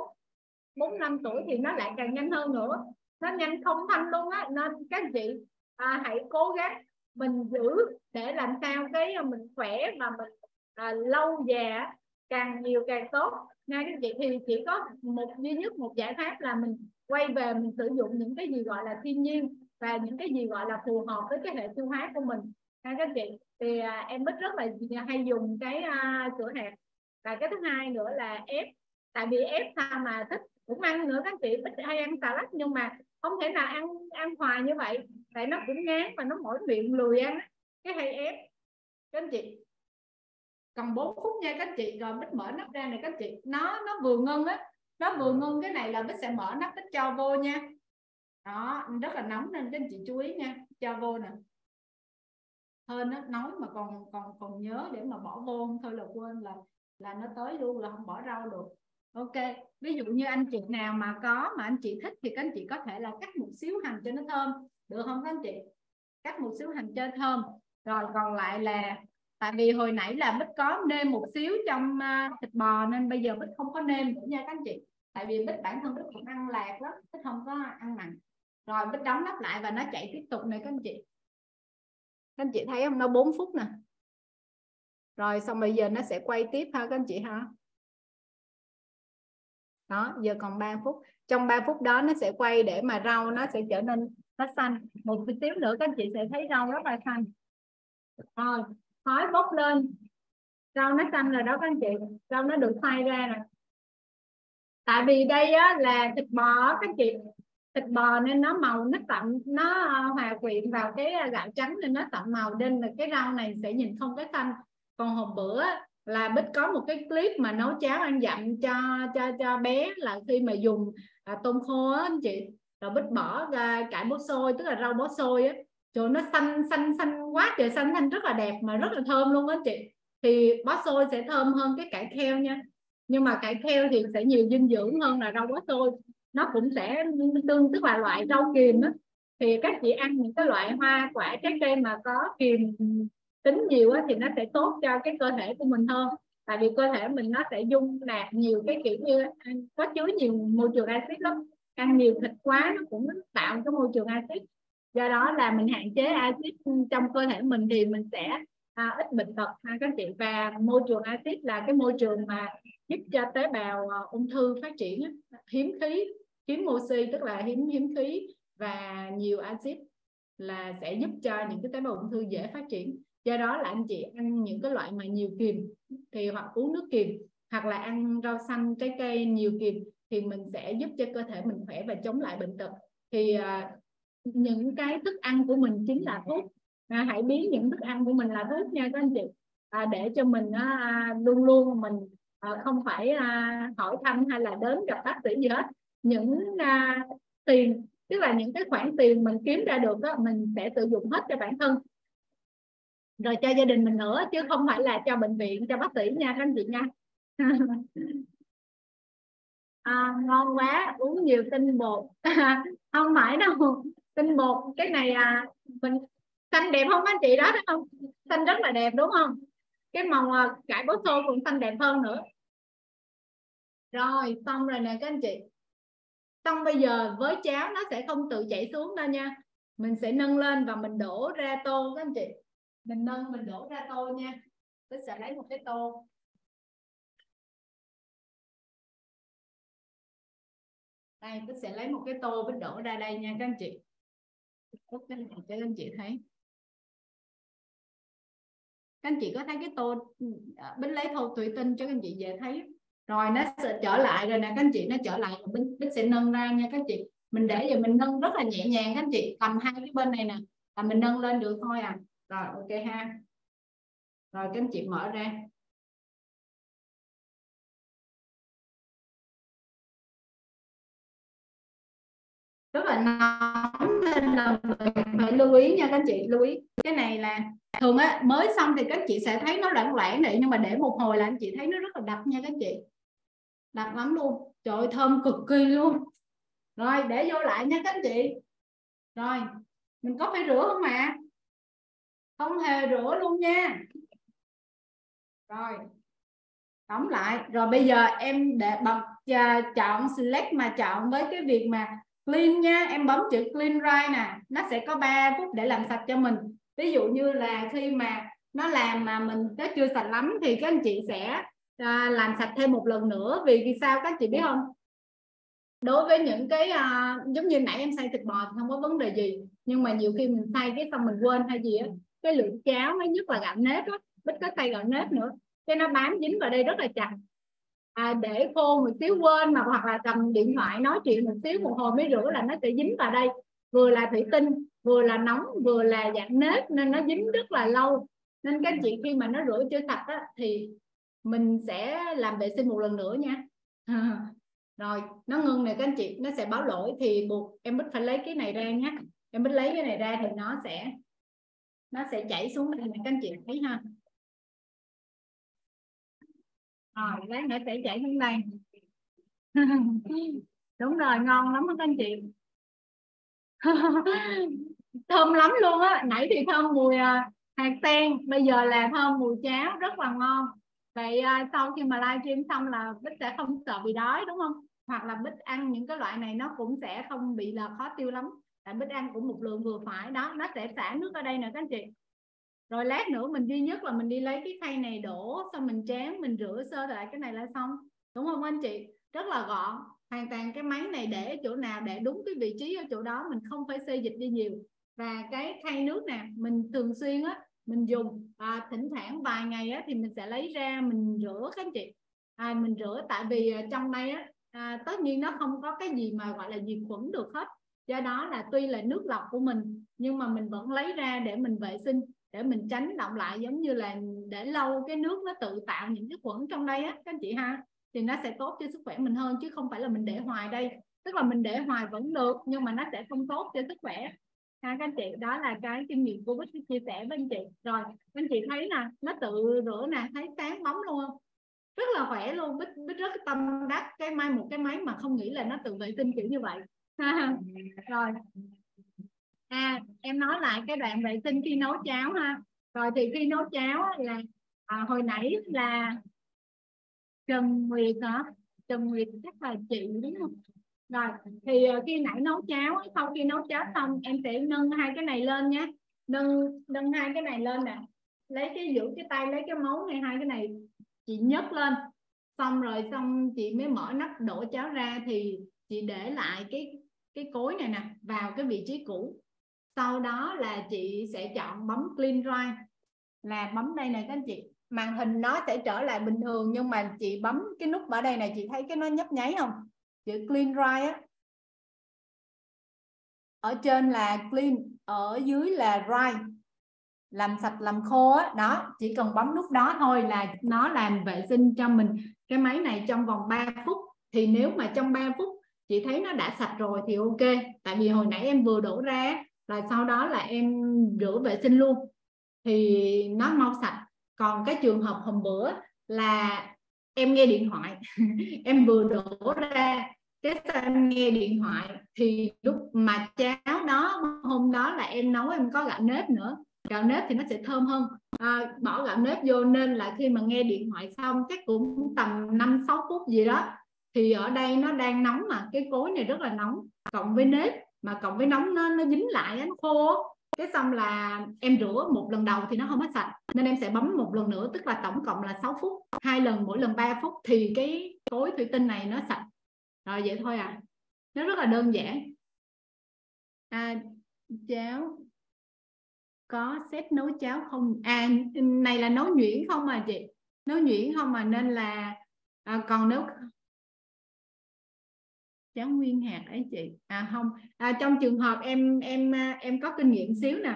Speaker 2: bốn năm tuổi thì nó lại càng nhanh hơn nữa. Nó nhanh không thanh luôn á. Nên các chị à, hãy cố gắng mình giữ để làm sao cái à, mình khỏe mà mình à, lâu già càng nhiều càng tốt. Nha các chị thì chỉ có một duy nhất một giải pháp là mình quay về mình sử dụng những cái gì gọi là thiên nhiên và những cái gì gọi là phù hợp với cái hệ tiêu hóa của mình. Nha các chị thì à, em biết rất là hay dùng cái à, sữa hạt và cái thứ hai nữa là ép. Tại vì ép sao mà thích cũng ăn nữa các chị ít hay ăn xà lách nhưng mà không thể nào ăn ăn hoài như vậy. Tại nó cũng ngán và nó mỏi miệng lười ăn. Cái hay ép. Các anh chị còn 4 phút nha các chị rồi bích mở nắp ra này các chị. Nó nó vừa ngưng á nó vừa ngưng cái này là bích sẽ mở nắp bích cho vô nha. Đó rất là nóng nên các anh chị chú ý nha cho vô nè. Hơn nó nói mà còn còn còn nhớ để mà bỏ vô thôi là quên là là nó tới luôn, là không bỏ rau được. Ok, ví dụ như anh chị nào mà có, mà anh chị thích thì các anh chị có thể là cắt một xíu hành cho nó thơm. Được không các anh chị? Cắt một xíu hành cho thơm. Rồi, còn lại là, tại vì hồi nãy là bích có nêm một xíu trong à, thịt bò nên bây giờ bích không có nêm nữa nha các anh chị. Tại vì bích bản thân bích cũng ăn lạc lắm, bích không có ăn mặn. Rồi, bích đóng nắp lại và nó chạy tiếp tục này các anh chị. Các anh chị thấy không? Nó 4 phút nè rồi xong bây giờ nó sẽ quay tiếp ha các anh chị ha. Đó giờ còn 3 phút. Trong 3 phút đó nó sẽ quay để mà rau nó sẽ trở nên nó xanh. Một xíu nữa các anh chị sẽ thấy rau rất là xanh. Rồi khói bốc lên. Rau nó xanh rồi đó các anh chị. Rau nó được phay ra rồi. Tại vì đây á, là thịt bò các anh chị. Thịt bò nên nó màu nó tậm nó à, hòa quyện vào cái à, gạo trắng nên nó tậm màu. Nên là cái rau này sẽ nhìn không có xanh còn hôm bữa là bích có một cái clip mà nấu cháo ăn dặm cho cho cho bé là khi mà dùng à, tôm khô á anh chị. Rồi bích bỏ ra cải bó xôi tức là rau bó xôi á. Rồi nó xanh xanh xanh quá trời xanh xanh rất là đẹp mà rất là thơm luôn á chị. Thì bó xôi sẽ thơm hơn cái cải keo nha. Nhưng mà cải keo thì sẽ nhiều dinh dưỡng hơn là rau bó xôi. Nó cũng sẽ tương tức là loại rau kiềm á. Thì các chị ăn những cái loại hoa quả trái cây mà có kiềm tính nhiều thì nó sẽ tốt cho cái cơ thể của mình hơn. Tại vì cơ thể mình nó sẽ dung nạp nhiều cái kiểu như à, có chứa nhiều môi trường axit lắm. Ăn nhiều thịt quá nó cũng tạo cái môi trường axit do đó là mình hạn chế axit trong cơ thể mình thì mình sẽ à, ít bệnh tật ha các chị. Và môi trường axit là cái môi trường mà giúp cho tế bào à, ung thư phát triển hiếm khí hiếm oxy tức là hiếm hiếm khí và nhiều axit là sẽ giúp cho những cái tế bào ung thư dễ phát triển do đó là anh chị ăn những cái loại mà nhiều kiềm thì hoặc uống nước kiềm hoặc là ăn rau xanh trái cây nhiều kiềm thì mình sẽ giúp cho cơ thể mình khỏe và chống lại bệnh tật. Thì à, những cái thức ăn của mình chính là thuốc. À, hãy biến những thức ăn của mình là thuốc nha các anh chị. À, để cho mình à, luôn luôn mình à, không phải à, hỏi thăm hay là đến gặp bác sĩ gì hết. Những à, tiền tức là những cái khoản tiền mình kiếm ra được đó mình sẽ sử dụng hết cho bản thân rồi cho gia đình mình nữa chứ không phải là cho bệnh viện cho bác sĩ nha các anh chị nha. À, ngon quá uống nhiều tinh bột. Không phải đâu tinh bột cái này à mình xanh đẹp không các anh chị? Đó đúng không? Xanh rất là đẹp đúng không? Cái màu à, cải bó xô cũng xanh đẹp hơn nữa. Rồi xong rồi nè các anh chị. Xong bây giờ với cháo nó sẽ không tự chảy xuống đâu nha. Mình sẽ nâng lên và mình đổ ra tô các anh chị mình nâng mình đổ ra tô nha. Bích sẽ lấy một cái tô. Đây Bích sẽ lấy một cái tô Bích đổ ra đây nha các anh chị. Bích cái này cho các anh chị thấy. Các anh chị có thấy cái tô ờ, à, Bích lấy thô thủy tinh cho các anh chị về thấy? Rồi nó sẽ trở lại rồi nè các anh chị nó trở lại Bích, Bích sẽ nâng ra nha các anh chị. Mình để giờ mình nâng rất là nhẹ nhàng các anh chị cầm hai cái bên này nè là mình nâng lên được thôi à rồi ok ha. Rồi các anh chị mở ra. Rất là nóng nên là phải lưu ý nha các anh chị lưu ý. Cái này là thường á mới xong thì các anh chị sẽ thấy nó loãng loãng này nhưng mà để một hồi là anh chị thấy nó rất là đặc nha các anh chị. Đặc lắm luôn. Trời ơi, thơm cực kỳ luôn. Rồi để vô lại nha các anh chị. Rồi mình có phải rửa không ạ không hề rửa luôn nha. Rồi tổng lại. Rồi bây giờ em để bật à, chọn select mà chọn với cái việc mà clean nha. Em bấm chữ clean right nè. Nó sẽ có 3 phút để làm sạch cho mình. Ví dụ như là khi mà nó làm mà mình nó chưa sạch lắm thì các anh chị sẽ à, làm sạch thêm một lần nữa. Vì vì sao các chị biết không? Đối với những cái à, giống như nãy em xay thịt bò thì không có vấn đề gì. Nhưng mà nhiều khi mình xay cái xong mình quên hay gì á cái lượng cháo mới nhất là gạo nếp á bích có xay gạo nếp nữa. Cái nó bám dính vào đây rất là chặt. À, để khô một xíu quên mà hoặc là cầm điện thoại nói chuyện một xíu một hồi mới rửa là nó sẽ dính vào đây. Vừa là thủy tinh vừa là nóng vừa là dạng nếp nên nó dính rất là lâu. Nên các chị khi mà nó rửa chưa sạch á, thì mình sẽ làm vệ sinh một lần nữa nha. Rồi nó ngưng này các anh chị nó sẽ báo lỗi thì buộc em bích phải lấy cái này ra nhé em bích lấy cái này ra thì nó sẽ nó sẽ chảy xuống đây các anh chị thấy ha? Rồi, lát nữa sẽ chảy xuống đây. Đúng rồi, ngon lắm các anh chị. Thơm lắm luôn á. Nãy thì thơm mùi à, hạt sen, bây giờ là thơm mùi cháo, rất là ngon. Vậy à, sau khi mà livestream xong là bích sẽ không sợ bị đói, đúng không? Hoặc là bích ăn những cái loại này nó cũng sẽ không bị là khó tiêu lắm tại bích ăn cũng một lượng vừa phải. Đó nó sẽ xả nước ở đây nè các anh chị. Rồi lát nữa mình duy nhất là mình đi lấy cái khay này đổ xong mình chén mình rửa sơ lại cái này là xong. Đúng không anh chị? Rất là gọn. Hoàn toàn cái máy này để chỗ nào để đúng cái vị trí ở chỗ đó mình không phải xê dịch đi nhiều. Và cái khay nước nè mình thường xuyên á mình dùng à, thỉnh thoảng vài ngày á, thì mình sẽ lấy ra mình rửa các anh chị. À, mình rửa tại vì à, trong đây á, à, tất nhiên nó không có cái gì mà gọi là diệt khuẩn được hết do đó là tuy là nước lọc của mình, nhưng mà mình vẫn lấy ra để mình vệ sinh, để mình tránh động lại, giống như là để lâu cái nước nó tự tạo những cái khuẩn trong đây á, các anh chị ha. Thì nó sẽ tốt cho sức khỏe mình hơn, chứ không phải là mình để hoài đây. Tức là mình để hoài vẫn được, nhưng mà nó sẽ không tốt cho sức khỏe. Ha, các anh chị, đó là cái kinh nghiệm của bích chia sẻ với anh chị. Rồi, anh chị thấy nè, nó tự rửa nè, thấy sáng bóng luôn không? Rất là khỏe luôn, bích bích rất tâm đắc cái mai một cái máy mà không nghĩ là nó tự vệ sinh kiểu như vậy. rồi. À em nói lại cái đoạn vệ sinh khi nấu cháo ha. Rồi thì khi nấu cháo là à, hồi nãy là Trần Nguyệt hả? Trần Nguyệt chắc là chị đúng không? Rồi thì à, khi nãy nấu cháo sau khi nấu cháo xong em sẽ nâng hai cái này lên nhé. Nâng nâng hai cái này lên nè. Lấy cái giữ cái tay lấy cái máu này hai cái này chị nhấc lên. Xong rồi xong chị mới mở nắp đổ cháo ra thì chị để lại cái cái cối này nè, vào cái vị trí cũ. Sau đó là chị sẽ chọn bấm clean dry. Là bấm đây này các anh chị. Màn hình nó sẽ trở lại bình thường, nhưng mà chị bấm cái nút ở đây này chị thấy cái nó nhấp nháy không? Chữ clean dry á. Ở trên là clean, ở dưới là dry. Làm sạch, làm khô á. Đó, chỉ cần bấm nút đó thôi là nó làm vệ sinh cho mình. Cái máy này trong vòng 3 phút. Thì nếu mà trong 3 phút chị thấy nó đã sạch rồi thì ok. Tại vì hồi nãy em vừa đổ ra là sau đó là em rửa vệ sinh luôn. Thì nó mau sạch. Còn cái trường hợp hôm bữa là em nghe điện thoại. Em vừa đổ ra cái em nghe điện thoại thì lúc mà cháo đó hôm đó là em nấu em có gạo nếp nữa. Gạo nếp thì nó sẽ thơm hơn. À, bỏ gạo nếp vô nên là khi mà nghe điện thoại xong chắc cũng tầm 5 6 phút gì đó thì ở đây nó đang nóng mà cái cối này rất là nóng. Cộng với nếp mà cộng với nóng nó nó dính lại nó khô cái xong là em rửa một lần đầu thì nó không hết sạch. Nên em sẽ bấm một lần nữa tức là tổng cộng là 6 phút. Hai lần mỗi lần 3 phút thì cái cối thủy tinh này nó sạch. Rồi vậy thôi à. Nó rất là đơn giản. À, cháo có set nấu cháo không? À này là nấu nhuyễn không mà chị? Nấu nhuyễn không mà nên là à, còn nếu cháo nguyên hạt ấy chị. À không. À, trong trường hợp em em à, em có kinh nghiệm xíu nè.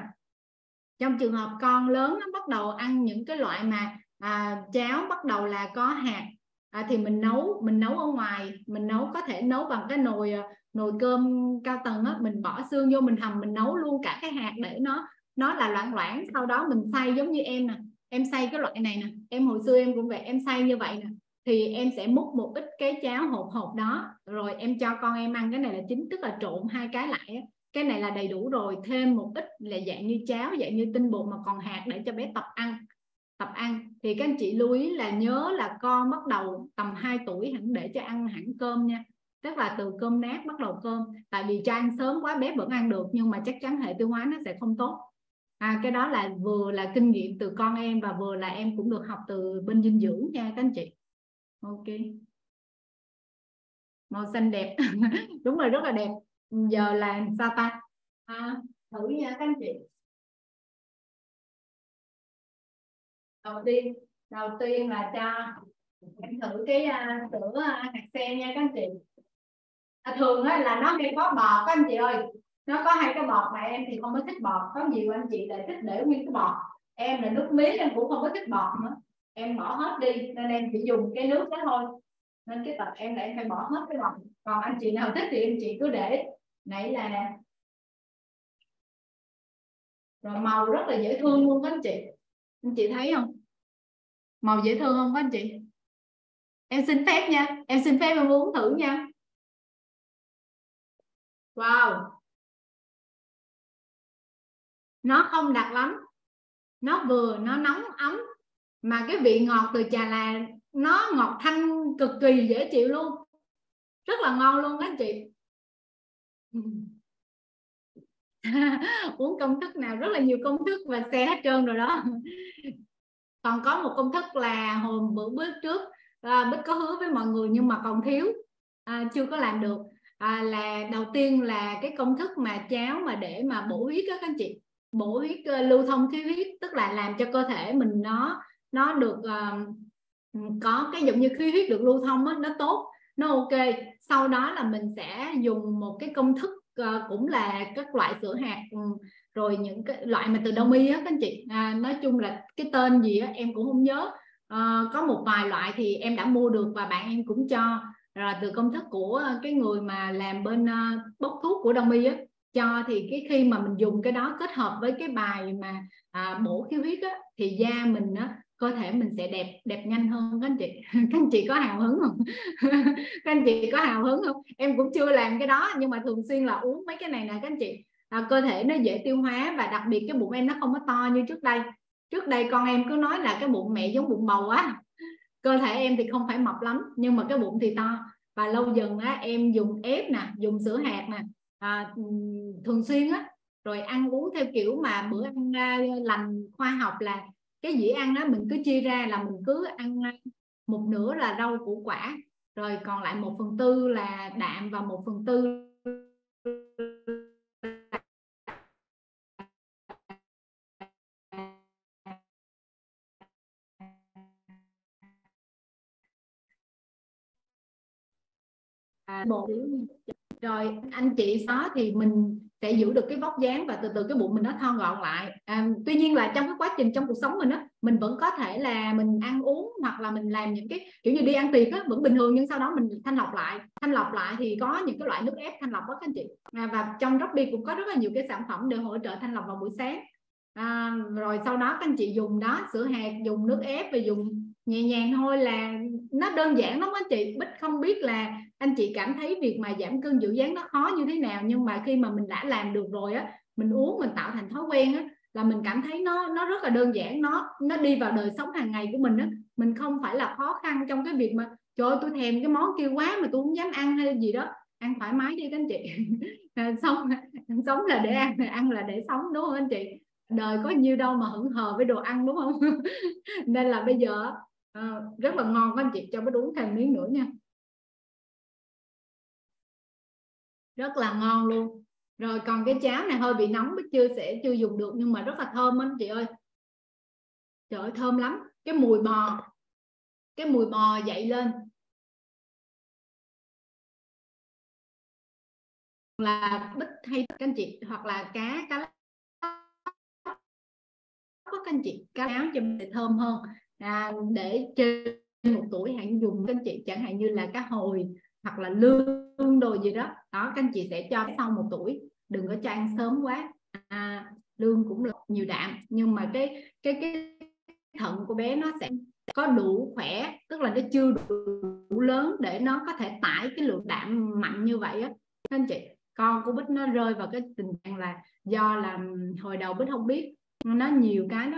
Speaker 2: Trong trường hợp con lớn nó bắt đầu ăn những cái loại mà à, cháo bắt đầu là có hạt à, thì mình nấu mình nấu ở ngoài mình nấu có thể nấu bằng cái nồi à, nồi cơm cao tầng á mình bỏ xương vô mình hầm mình nấu luôn cả cái hạt để nó nó là loãng loãng. Sau đó mình xay giống như em nè. Em xay cái loại này nè. Em hồi xưa em cũng vậy em xay như vậy nè thì em sẽ múc một ít cái cháo hột hột đó rồi em cho con em ăn. Cái này là chính tức là trộn hai cái lại cái này là đầy đủ rồi thêm một ít là dạng như cháo dạng như tinh bột mà còn hạt để cho bé tập ăn tập ăn. Thì các anh chị lưu ý là nhớ là con bắt đầu tầm 2 tuổi hẳn để cho ăn hẳn cơm nha. Tức là từ cơm nát bắt đầu cơm. Tại vì cho ăn sớm quá bé vẫn ăn được nhưng mà chắc chắn hệ tiêu hóa nó sẽ không tốt. À, cái đó là vừa là kinh nghiệm từ con em và vừa là em cũng được học từ bên dinh dưỡng nha các anh chị ok. Màu xanh đẹp. Đúng rồi rất là đẹp. Giờ là sao ta? À, thử nha các anh chị. Đầu tiên đầu tiên là cho em thử cái uh, sữa uh, hạt sen nha các anh chị. À, thường á, là nó hay có bọt các anh chị ơi. Nó có hai cái bọt mà em thì không có thích bọt. Có nhiều anh chị lại thích để nguyên cái bọt. Em là nước mía em cũng không có thích bọt nữa em bỏ hết đi, nên em chỉ dùng cái nước đó thôi. Nên cái tập em là em phải bỏ hết cái lòng còn anh chị nào thích thì anh chị cứ để. Nãy là rồi màu rất là dễ thương luôn các anh chị. Anh chị thấy không? Màu dễ thương không các anh chị? Em xin phép nha, em xin phép em uống thử nha. Wow. Nó không đặc lắm. Nó vừa, nó nóng ấm mà cái vị ngọt từ trà là nó ngọt thanh cực kỳ dễ chịu luôn. Rất là ngon luôn các anh chị. Ừ. Uống công thức nào rất là nhiều công thức và xe hết trơn rồi đó. Còn có một công thức là hồi bữa bước trước à, bích có hứa với mọi người nhưng mà còn thiếu à, chưa có làm được. À, là đầu tiên là cái công thức mà cháo mà để mà bổ huyết đó các anh chị. Bổ huyết ờ, lưu thông khí huyết tức là làm cho cơ thể mình nó nó được uh, có cái giống như khí huyết được lưu thông đó, nó tốt nó ok. Sau đó là mình sẽ dùng một cái công thức uh, cũng là các loại sữa hạt um, rồi những cái loại mà từ đông y á các anh chị. À, nói chung là cái tên gì á em cũng không nhớ. À, có một vài loại thì em đã mua được và bạn em cũng cho. Rồi từ công thức của cái người mà làm bên uh, bốc thuốc của đông y á cho thì cái khi mà mình dùng cái đó kết hợp với cái bài mà à, bổ khí huyết á, thì da mình á, cơ thể mình sẽ đẹp đẹp nhanh hơn. Các anh chị các anh chị có hào hứng không? Các anh chị có hào hứng không? Em cũng chưa làm cái đó nhưng mà thường xuyên là uống mấy cái này nè các anh chị. À, cơ thể nó dễ tiêu hóa và đặc biệt cái bụng em nó không có to như trước đây. Trước đây con em cứ nói là cái bụng mẹ giống bụng bầu á. Cơ thể em thì không phải mập lắm nhưng mà cái bụng thì to. Và lâu dần á em dùng ép nè dùng sữa hạt nè. À, thường xuyên á. Rồi ăn uống theo kiểu mà bữa ăn à, lành khoa học là cái dĩa ăn đó mình cứ chia ra là mình cứ ăn một nửa là rau củ quả. Rồi còn lại một phần tư là đạm và một phần tư rồi anh chị đó thì mình sẽ giữ được cái vóc dáng và từ từ cái bụng mình nó thon gọn lại. À, tuy nhiên là trong cái quá trình trong cuộc sống mình á mình vẫn có thể là mình ăn uống hoặc là mình làm những cái kiểu như đi ăn tiệc á vẫn bình thường nhưng sau đó mình thanh lọc lại. Thanh lọc lại thì có những cái loại nước ép thanh lọc đó các anh chị. À, và trong Robby cũng có rất là nhiều cái sản phẩm để hỗ trợ thanh lọc vào buổi sáng. À, rồi sau đó các anh chị dùng đó sữa hạt dùng nước ép và dùng nhẹ nhàng thôi là nó đơn giản lắm anh chị. Bích không biết là anh chị cảm thấy việc mà giảm cân giữ dáng nó khó như thế nào, nhưng mà khi mà mình đã làm được rồi á, mình uống mình tạo thành thói quen á, là mình cảm thấy nó nó rất là đơn giản. Nó nó đi vào đời sống hàng ngày của mình á. Mình không phải là khó khăn trong cái việc mà, trời ơi, tôi thèm cái món kia quá mà tôi không dám ăn hay gì đó. Ăn thoải mái đi các anh chị. À, sống sống là để ăn ăn là để sống, đúng không anh chị? Đời có nhiêu đâu mà hững hờ với đồ ăn, đúng không? Nên là bây giờ à, rất là ngon các anh chị cho mới uống thêm miếng nữa nha. Rất là ngon luôn. Rồi còn cái cháo này hơi bị nóng bích chưa sẽ chưa dùng được nhưng mà rất là thơm anh chị ơi. Trời ơi thơm lắm. Cái mùi bò cái mùi bò dậy lên. Là bích hay các anh chị hoặc là cá cá có các anh chị cá áo cho mình thơm hơn à, để trên một tuổi hãy dùng các anh chị chẳng hạn như là cá hồi hoặc là lương đồ gì đó. Đó các anh chị sẽ cho sau một tuổi. Đừng có cho ăn sớm quá. À, lương cũng là nhiều đạm. Nhưng mà cái cái cái thận của bé nó sẽ có đủ khỏe tức là nó chưa đủ lớn để nó có thể tải cái lượng đạm mạnh như vậy á. Anh chị con của bích nó rơi vào cái tình trạng là do là hồi đầu bích không biết nó nhiều cái nó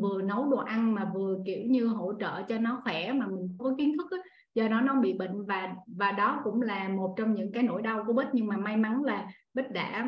Speaker 2: vừa nấu đồ ăn mà vừa kiểu như hỗ trợ cho nó khỏe mà mình có kiến thức á, do đó nó bị bệnh và và đó cũng là một trong những cái nỗi đau của bích. Nhưng mà may mắn là bích đã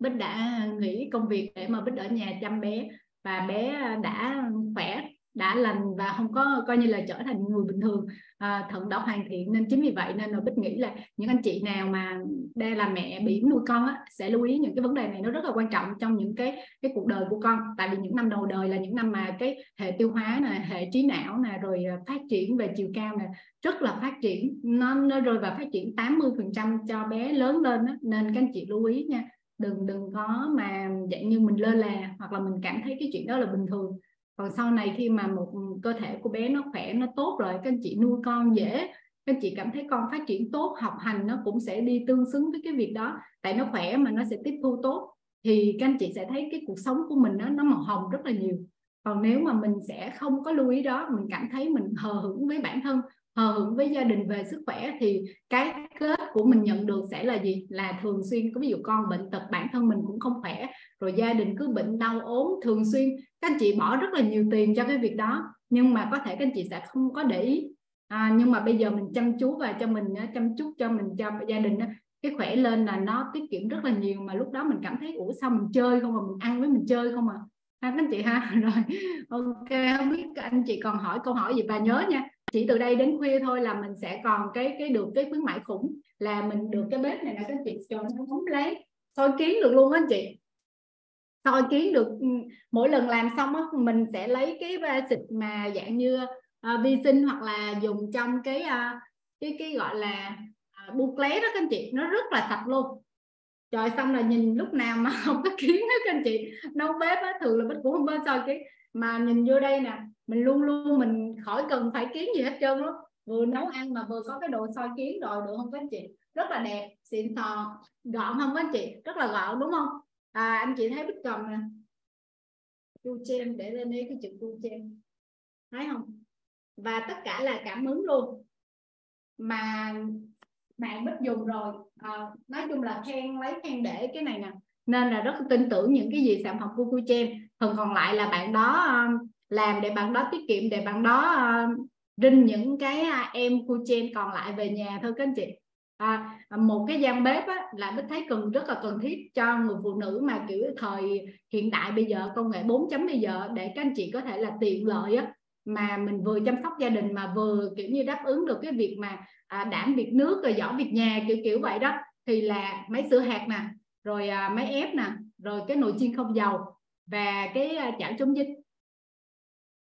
Speaker 2: bích đã nghỉ công việc để mà bích ở nhà chăm bé. Và bé à, đã khỏe đã lành và không có coi như là trở thành người bình thường à, thận đã hoàn thiện. Nên chính vì vậy nên là bích nghĩ là những anh chị nào mà đang là mẹ bị nuôi con á, sẽ lưu ý những cái vấn đề này nó rất là quan trọng trong những cái cái cuộc đời của con. Tại vì những năm đầu đời là những năm mà cái hệ tiêu hóa nè hệ trí não nè rồi à, phát triển về chiều cao nè rất là phát triển. Nó nó rơi vào phát triển 80 phần trăm cho bé lớn lên á, nên các anh chị lưu ý nha đừng đừng có mà dạng như mình lơ là hoặc là mình cảm thấy cái chuyện đó là bình thường còn sau này khi mà một cơ thể của bé nó khỏe, nó tốt rồi, các anh chị nuôi con dễ, các anh chị cảm thấy con phát triển tốt, học hành nó cũng sẽ đi tương xứng với cái việc đó, tại nó khỏe mà nó sẽ tiếp thu tốt, thì các anh chị sẽ thấy cái cuộc sống của mình nó nó màu hồng rất là nhiều. Còn nếu mà mình sẽ không có lưu ý đó, mình cảm thấy mình hờ hững với bản thân hờ hững với gia đình về sức khỏe thì cái kết của mình nhận được sẽ là gì? Là thường xuyên có ví dụ con bệnh tật bản thân mình cũng không khỏe rồi gia đình cứ bệnh đau ốm thường xuyên. Các anh chị bỏ rất là nhiều tiền cho cái việc đó nhưng mà có thể các anh chị sẽ không có để ý. À, nhưng mà bây giờ mình chăm chú và cho mình chăm chút cho mình cho gia đình cái khỏe lên là nó tiết kiệm rất là nhiều. Mà lúc đó mình cảm thấy ủa sao mình chơi không mà mình ăn với mình chơi không à? Ha các anh chị ha? Rồi ok không biết anh chị còn hỏi câu hỏi gì? Bà nhớ nha chỉ từ đây đến khuya thôi là mình sẽ còn cái cái được cái khuyến mãi khủng là mình được cái bếp này là các chị cho nó không lấy soi kiến được luôn anh chị. Soi kiến được ừ, mỗi lần làm xong á mình sẽ lấy cái xịt mà dạng như uh, vi sinh hoặc là dùng trong cái uh, cái cái gọi là uh, bu clé đó các anh chị. Nó rất là sạch luôn. Trời xong là nhìn lúc nào mà không có kiến hết các anh chị. Nấu bếp á thường là bếp cũng không bên soi kiến mà nhìn vô đây nè mình luôn luôn mình khỏi cần phải kiến gì hết trơn luôn vừa nấu ăn mà vừa có cái đồ soi kiến rồi được không các anh chị? Rất là đẹp xịn sò gọn không các anh chị? Rất là gọn đúng không? À, anh chị thấy bích cầm nè. Chu chen để lên đấy cái chữ chu chen. Thấy không? Và tất cả là cảm ứng luôn. Mà bạn bích dùng rồi à, nói chung là khen lấy khen để cái này nè. Nên là rất tin tưởng những cái gì sản phẩm của Kuchen phần còn lại là bạn đó ờ, làm để bạn đó tiết kiệm để bạn đó ờ, rinh những cái à, em em Kuchen còn lại về nhà thôi các anh chị. À, một cái gian bếp á, là bích thấy cần rất là cần thiết cho người phụ nữ mà kiểu thời hiện đại bây giờ công nghệ 4 chấm bây giờ để các anh chị có thể là tiện lợi á mà mình vừa chăm sóc gia đình mà vừa kiểu như đáp ứng được cái việc mà à, đảm việc nước rồi giỏi việc nhà kiểu kiểu vậy đó. Thì là máy sữa hạt nè rồi à, máy ép nè rồi cái nồi chiên không dầu và cái à, chảo chống dính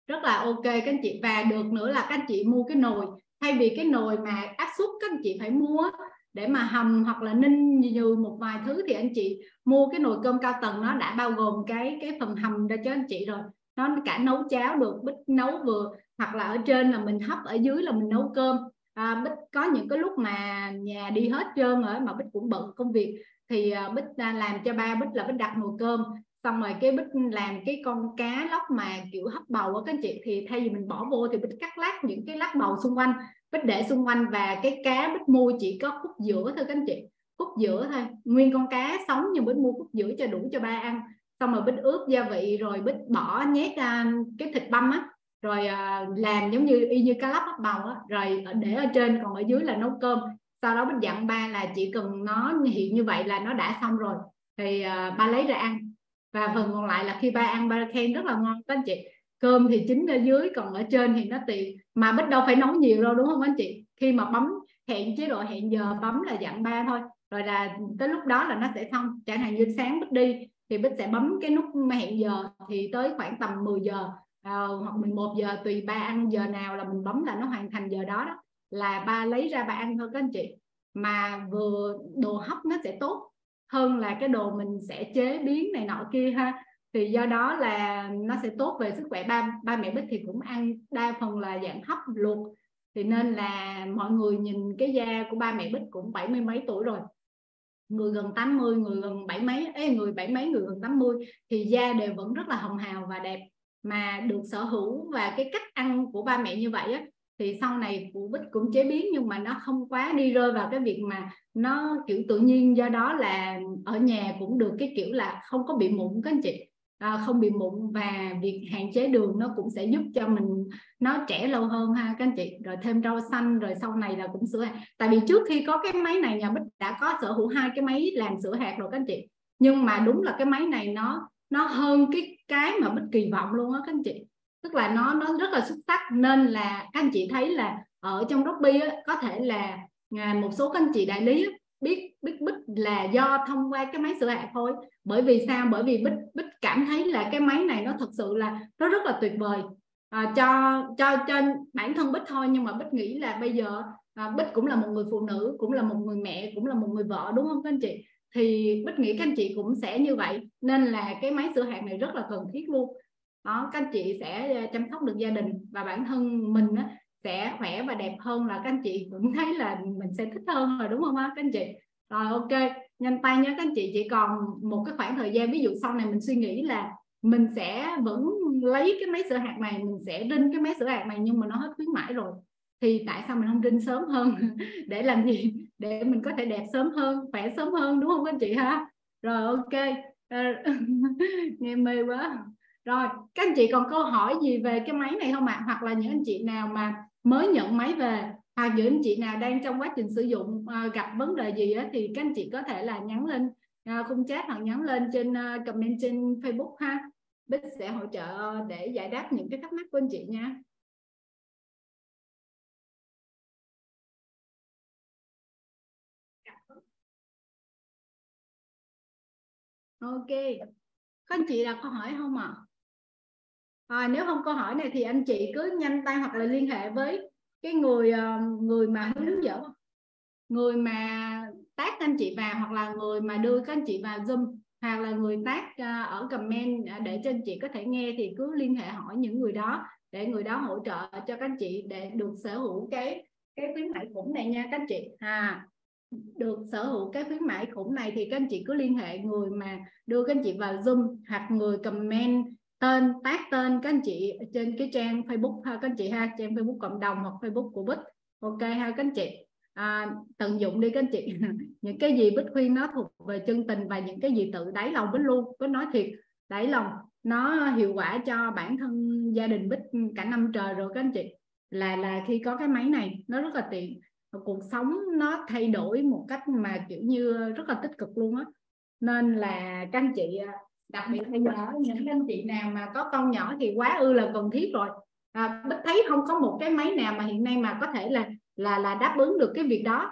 Speaker 2: rất là ok các anh chị. Và được nữa là các anh chị mua cái nồi. Thay vì cái nồi mà áp suất các anh chị phải mua để mà hầm hoặc là ninh như một vài thứ thì anh chị mua cái nồi cơm cao tầng nó đã bao gồm cái cái phần hầm ra cho anh chị rồi. Nó cả nấu cháo được bích nấu vừa hoặc là ở trên là mình hấp ở dưới là mình nấu cơm. À, bích có những cái lúc mà nhà đi hết trơn rồi mà bích cũng bận công việc thì à, bích à, làm cho ba bích là bích đặt nồi cơm xong rồi cái bích làm cái con cá lóc mà, kiểu, hấp bầu á, các anh chị, thì thay vì mình bỏ vô thì bích cắt lát những cái lát bầu xung quanh, bích để xung quanh và cái cá bích mua chỉ có khúc giữa thôi các anh chị, khúc giữa thôi. Nguyên con cá sống nhưng bích mua khúc giữa cho đủ cho ba ăn. Xong rồi bích ướp gia vị, rồi bích bỏ nhét à, cái thịt băm á, rồi à, làm giống như, y như cá lóc hấp bầu á, rồi để ở trên, còn ở dưới là nấu cơm. Sau đó bích dặn ba là chỉ cần nó hiện như vậy là nó đã xong rồi. Thì à, ba lấy ra ăn và phần còn lại là khi ba ăn ba khen rất là ngon các anh chị. Cơm thì chính ở dưới còn ở trên thì nó tiện mà bích đâu phải nấu nhiều đâu đúng không anh chị? Khi mà bấm hẹn chế độ hẹn giờ bấm là dặn ba thôi. Rồi là tới lúc đó là nó sẽ xong. Chẳng hạn như sáng bích đi thì bích sẽ bấm cái nút hẹn giờ thì tới khoảng tầm 10 giờ. À, hoặc 11 giờ tùy ba ăn giờ nào là mình bấm là nó hoàn thành giờ đó, đó. Là ba lấy ra ba ăn thôi các anh chị. Mà vừa đồ hấp nó sẽ tốt hơn là cái đồ mình sẽ chế biến này nọ kia ha. Thì do đó là nó sẽ tốt về sức khỏe. Ba ba mẹ bích thì cũng ăn đa phần là dạng hấp luộc. Thì nên là mọi người nhìn cái da của ba mẹ bích cũng bảy mươi mấy tuổi rồi. Người gần 80 người gần bảy mấy ấy, người bảy mấy người gần 80 thì da đều vẫn rất là hồng hào và đẹp. Mà được sở hữu và cái cách ăn của ba mẹ như vậy á thì sau này phụ bích cũng chế biến nhưng mà nó không quá đi rơi vào cái việc mà nó kiểu tự nhiên do đó là ở nhà cũng được cái kiểu là không có bị mụn các anh chị. À, không bị mụn và việc hạn chế đường nó cũng sẽ giúp cho mình nó trẻ lâu hơn ha các anh chị. Rồi thêm rau xanh rồi sau này là cũng sữa hạt. Tại vì trước khi có cái máy này nhà bích đã có sở hữu hai cái máy làm sữa hạt rồi các anh chị. Nhưng mà đúng là cái máy này nó nó hơn cái cái mà bích kỳ vọng luôn á các anh chị tức là nó nó rất là xuất sắc. Nên là các anh chị thấy là ở trong Robby á, có thể là à, một số các anh chị đại lý á, biết biết bích là do thông qua cái máy sửa hạt thôi. Bởi vì sao? Bởi vì bích bích cảm thấy là cái máy này nó thật sự là nó rất là tuyệt vời. À, cho cho cho bản thân bích thôi. Nhưng mà bích nghĩ là bây giờ à, bích cũng là một người phụ nữ cũng là một người mẹ cũng là một người vợ đúng không các anh chị? Thì bích nghĩ các anh chị cũng sẽ như vậy. Nên là cái máy sửa hạt này rất là cần thiết luôn đó các anh chị sẽ ờ, chăm sóc được gia đình và bản thân mình á, sẽ khỏe và đẹp hơn là các anh chị cũng thấy là mình sẽ thích hơn rồi đúng không á các anh chị? Rồi ok nhanh tay nhé các anh chị. Chỉ còn một cái khoảng thời gian ví dụ sau này mình suy nghĩ là mình sẽ vẫn lấy cái máy sữa hạt này mình sẽ rinh cái máy sữa hạt này nhưng mà nó hết khuyến mãi rồi thì tại sao mình không rinh sớm hơn để làm gì? Để mình có thể đẹp sớm hơn khỏe sớm hơn đúng không các anh chị ha? Rồi ok. Ờ, nghe mê quá rồi các anh chị còn câu hỏi gì về cái máy này không ạ à? hoặc là những anh chị nào mà mới nhận máy về à, hoặc những anh chị nào đang trong quá trình sử dụng uh, gặp vấn đề gì á, thì các anh chị có thể là nhắn lên uh, khung chat hoặc nhắn lên trên uh, comment trên Facebook ha Bích sẽ hỗ trợ để giải đáp những cái thắc mắc của anh chị nha Ok, có anh chị đặt câu hỏi không ạ? À? À, nếu không câu hỏi này thì anh chị cứ nhanh tay hoặc là liên hệ với cái người ờ, người mà hướng dẫn. Người mà tác anh chị vào hoặc là người mà đưa các anh chị vào zoom hoặc là người tác ờ, ở comment để cho anh chị có thể nghe thì cứ liên hệ hỏi những người đó để người đó hỗ trợ cho các anh chị để được sở hữu cái cái khuyến mãi khủng này nha các anh chị. À được sở hữu cái khuyến mãi khủng này thì các anh chị cứ liên hệ người mà đưa các anh chị vào zoom hoặc người comment tên tác tên các anh chị trên cái trang Facebook ha các anh chị ha trang Facebook cộng đồng hoặc Facebook của Bích. Ok ha các anh chị. À, tận dụng đi các anh chị. Những cái gì Bích khuyên nó thuộc về chân tình và những cái gì tự đáy lòng Bích luôn. Có nói thiệt đáy lòng nó hiệu quả cho bản thân gia đình Bích cả năm trời rồi các anh chị. Là là khi có cái máy này nó rất là tiện. Cuộc sống nó thay đổi một cách mà kiểu như rất là tích cực luôn á. Nên là các anh chị à, đặc biệt bây giờ những anh chị nào mà có con nhỏ thì quá ư là cần thiết rồi. À, bích thấy không có một cái máy nào mà hiện nay mà có thể là là là đáp ứng được cái việc đó.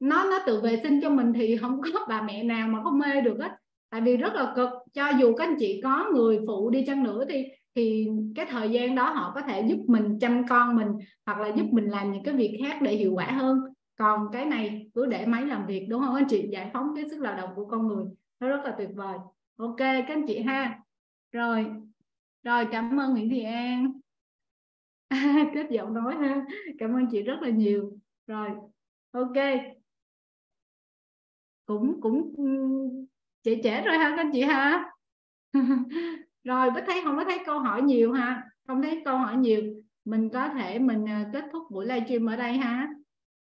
Speaker 2: Nó nó tự vệ sinh cho mình thì không có bà mẹ nào mà có mê được hết. Tại vì rất là cực cho dù các anh chị có người phụ đi chăng nữa thì thì cái thời gian đó họ có thể giúp mình chăm con mình hoặc là giúp mình làm những cái việc khác để hiệu quả hơn. Còn cái này cứ để máy làm việc đúng không? Anh chị giải phóng cái sức lao động của con người nó rất là tuyệt vời ok, các anh chị ha. Rồi. Rồi, cảm ơn Nguyễn Thị An. À, kết giọng nói ha. Cảm ơn chị rất là nhiều. Rồi. Ok. Cũng cũng ừ, trễ trễ rồi ha các anh chị ha? Rồi có thấy, không có thấy câu hỏi nhiều ha không thấy câu hỏi nhiều. Mình có thể mình à, kết thúc buổi livestream ở đây ha.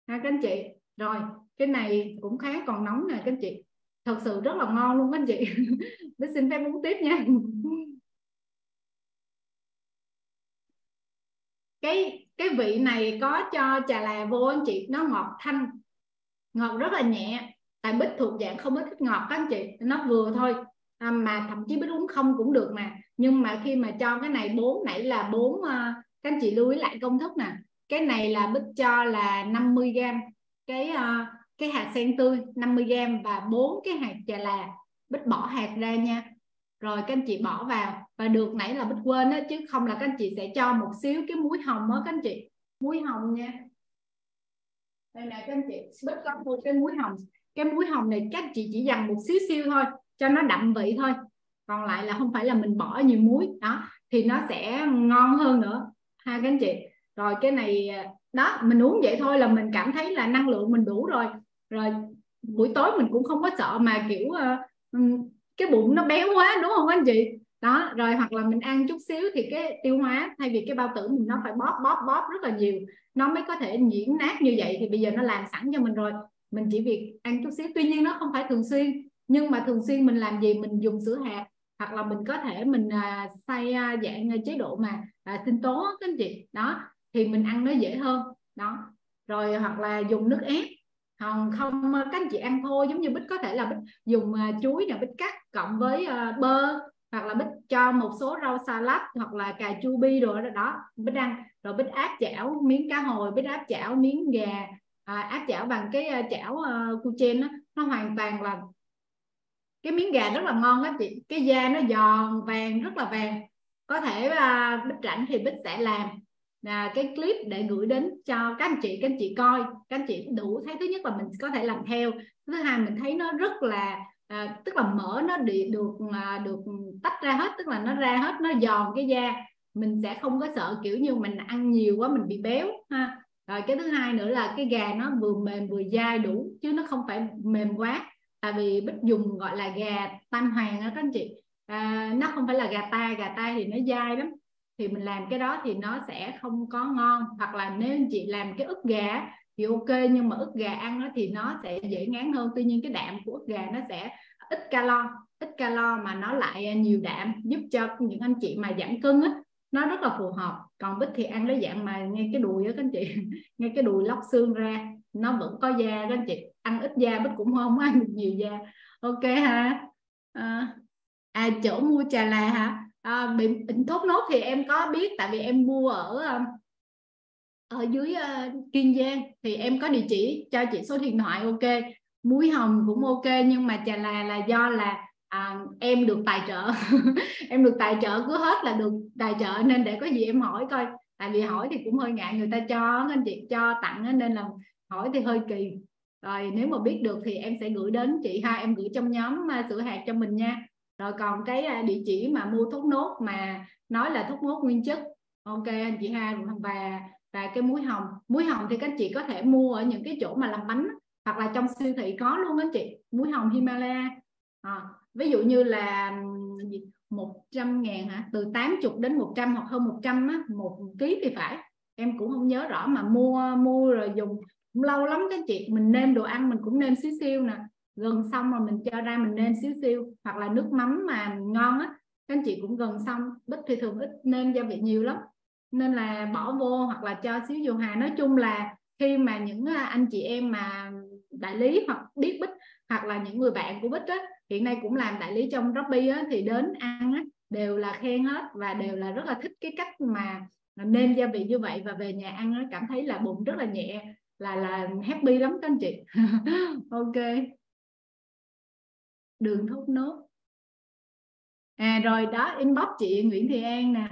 Speaker 2: Ha các anh chị. Rồi, cái này cũng khá còn nóng nè các anh chị thật sự rất là ngon luôn anh chị. Bích xin phép uống tiếp nha. Cái cái vị này có cho trà là vô anh chị? Nó ngọt thanh ngọt rất là nhẹ. Tại bích thuộc dạng không có thích ngọt các anh chị. Nó vừa thôi. À, mà thậm chí bích uống không cũng được mà. Nhưng mà khi mà cho cái này bốn nãy là bốn uh, các anh chị lưu ý lại công thức nè. Cái này là bích cho là 50 gram cái uh, cái hạt sen tươi 50g và bốn cái hạt trà là. Bích bỏ hạt ra nha. Rồi các anh chị bỏ vào. Và được nãy là bích quên đó chứ không là các anh chị sẽ cho một xíu cái muối hồng đó các anh chị. Muối hồng nha. Đây nè, các anh chị. Bích có một cái muối hồng. Cái muối hồng này các chị chỉ dằn một xíu xíu thôi, cho nó đậm vị thôi. Còn lại là không phải là mình bỏ nhiều muối. Đó, thì nó sẽ ngon hơn nữa. Ha, các anh chị. Rồi cái này à, đó, mình uống vậy thôi là mình cảm thấy là năng lượng mình đủ rồi rồi buổi tối mình cũng không có sợ mà kiểu uh, cái bụng nó béo quá đúng không anh chị? Đó rồi hoặc là mình ăn chút xíu thì cái tiêu hóa thay vì cái bao tử mình nó phải bóp bóp bóp rất là nhiều nó mới có thể nhiễm nát như vậy thì bây giờ nó làm sẵn cho mình rồi. Mình chỉ việc ăn chút xíu tuy nhiên nó không phải thường xuyên nhưng mà thường xuyên mình làm gì? Mình dùng sữa hạt hoặc là mình có thể mình à, xay à, dạng chế độ mà à, sinh tố các anh chị. Đó thì mình ăn nó dễ hơn. Đó rồi hoặc là dùng nước ép không không các anh chị ăn thôi giống như bích có thể là bích dùng ờ, chuối nè bích cắt cộng với ờ, bơ hoặc là bích cho một số rau salad hoặc là cà chua bi rồi đó, đó. Bích ăn rồi bích áp chảo miếng cá hồi bích áp chảo miếng gà à, áp chảo bằng cái chảo uh, cu chen đó, nó hoàn toàn là cái miếng gà rất là ngon á chị. Cái da nó giòn vàng rất là vàng. Có thể uh, bích rảnh thì bích sẽ làm là cái clip để gửi đến cho các anh chị các anh chị coi các anh chị đủ thấy thứ nhất là mình có thể làm theo. Thứ hai mình thấy nó rất là à, tức là mỡ nó đi, được à, được tách ra hết tức là nó ra hết nó giòn cái da. Mình sẽ không có sợ kiểu như mình ăn nhiều quá mình bị béo ha. Rồi cái thứ hai nữa là cái gà nó vừa mềm vừa dai đủ chứ nó không phải mềm quá. Tại vì bích dùng gọi là gà tam hoàng đó các anh chị. À, nó không phải là gà ta gà ta thì nó dai lắm thì mình làm cái đó thì nó sẽ không có ngon. Hoặc là nếu anh chị làm cái ức gà thì ok nhưng mà ức gà ăn đó thì nó sẽ dễ ngán hơn. Tuy nhiên cái đạm của ức gà nó sẽ ít calo ít calo mà nó lại nhiều đạm giúp cho những anh chị mà giảm cân á nó rất là phù hợp. Còn bích thì ăn cái dạng mà ngay cái đùi á các anh chị ngay cái đùi lóc xương ra nó vẫn có da các anh chị. Ăn ít da bích cũng không ăn được nhiều da. Ok ha. À, à chỗ mua trà là hả? À, bệnh thốt nốt thì em có biết tại vì em mua ở um, ở dưới uh, kiên giang. Thì em có địa chỉ cho chị số điện thoại ok. Muối hồng cũng ok nhưng mà trà là là do là à, em được tài trợ. Em được tài trợ cứ hết là được tài trợ nên để có gì em hỏi coi. Tại vì hỏi thì cũng hơi ngại người ta cho anh chị cho tặng nên là hỏi thì hơi kỳ. Rồi nếu mà biết được thì em sẽ gửi đến chị ha em gửi trong nhóm uh, sữa hạt cho mình nha rồi còn cái à, địa chỉ mà mua thuốc nốt mà nói là thuốc nốt nguyên chất. Ok anh chị ha và và cái muối hồng. Muối hồng thì các chị có thể mua ở những cái chỗ mà làm bánh hoặc là trong siêu thị có luôn anh chị. Muối hồng Himalaya. À, ví dụ như là 100 ngàn hả? Từ 80 đến 100 hoặc hơn 100 á, một ký thì phải. Em cũng không nhớ rõ mà mua mua rồi dùng. Cũng lâu lắm các chị mình nêm đồ ăn mình cũng nêm xíu xiu nè gần xong rồi mình cho ra mình nêm xíu xíu hoặc là nước mắm mà ngon á, các anh chị cũng gần xong. Bích thì thường ít nêm gia vị nhiều lắm. Nên là bỏ vô hoặc là cho xíu dầu hà. Nói chung là khi mà những à, anh chị em mà đại lý hoặc biết bích hoặc là những người bạn của bích á, hiện nay cũng làm đại lý trong Robby á, thì đến ăn á, đều là khen hết và đều là rất là thích cái cách mà nêm gia vị như vậy. Và về nhà ăn á, cảm thấy là bụng rất là nhẹ, là là happy lắm các anh chị. Ok đường thốt nốt. À rồi đó inbox chị Nguyễn Thị An nè.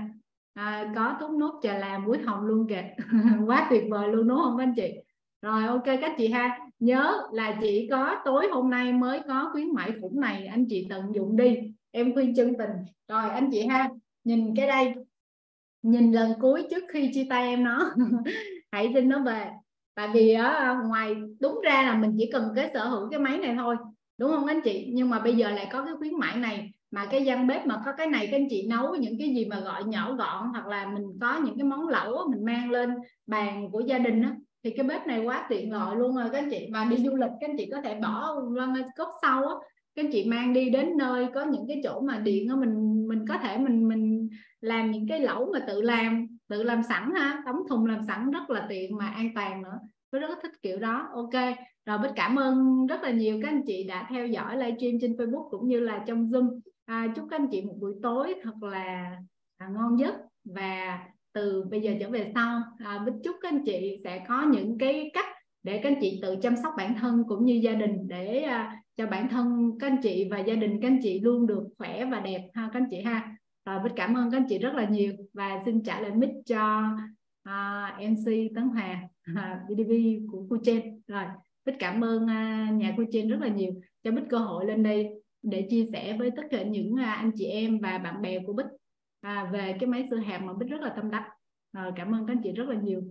Speaker 2: À, có thốt nốt trà làm muối hồng luôn kìa. Quá tuyệt vời luôn đúng không anh chị? Rồi ok các chị ha. Nhớ là chỉ có tối hôm nay mới có khuyến mãi khủng này anh chị tận dụng đi. Em khuyên chân tình. Rồi anh chị ha nhìn cái đây. Nhìn lần cuối trước khi chia tay em nó. Hãy xin nó về. Tại vì ở ngoài đúng ra là mình chỉ cần cái sở hữu cái máy này thôi đúng không anh chị? Nhưng mà bây giờ lại có cái khuyến mãi này, mà cái gian bếp mà có cái này các anh chị nấu những cái gì mà gọi nhỏ gọn, hoặc là mình có những cái món lẩu mình mang lên bàn của gia đình á, thì cái bếp này quá tiện lợi luôn rồi các anh chị. Và đi du lịch, các anh chị có thể bỏ lên cốc sau á, các anh chị mang đi đến nơi có những cái chỗ mà điện á, mình mình có thể mình mình làm những cái lẩu mà tự làm tự làm sẵn ha. Đóng thùng làm sẵn rất là tiện mà an toàn nữa. Tôi rất thích kiểu đó. Ok rồi bích cảm ơn rất là nhiều các anh chị đã theo dõi livestream trên Facebook cũng như là trong Zoom. À, chúc các anh chị một buổi tối thật là à, ngon giấc. Và từ bây giờ trở về sau à, bích chúc các anh chị sẽ có những cái cách để các anh chị tự chăm sóc bản thân cũng như gia đình để à, cho bản thân các anh chị và gia đình các anh chị luôn được khỏe và đẹp ha các anh chị ha. Rồi bích cảm ơn các anh chị rất là nhiều và xin trả lời mic cho à, uh, MC Tấn Hòa à, uh, BDB của Kuchen. rồi bích cảm ơn à, nhà cô trên rất là nhiều cho bích cơ hội lên đây để chia sẻ với tất cả những à, anh chị em và bạn bè của bích à, về cái máy sửa hàm mà bích rất là tâm đắc ờ, cảm ơn các anh chị rất là nhiều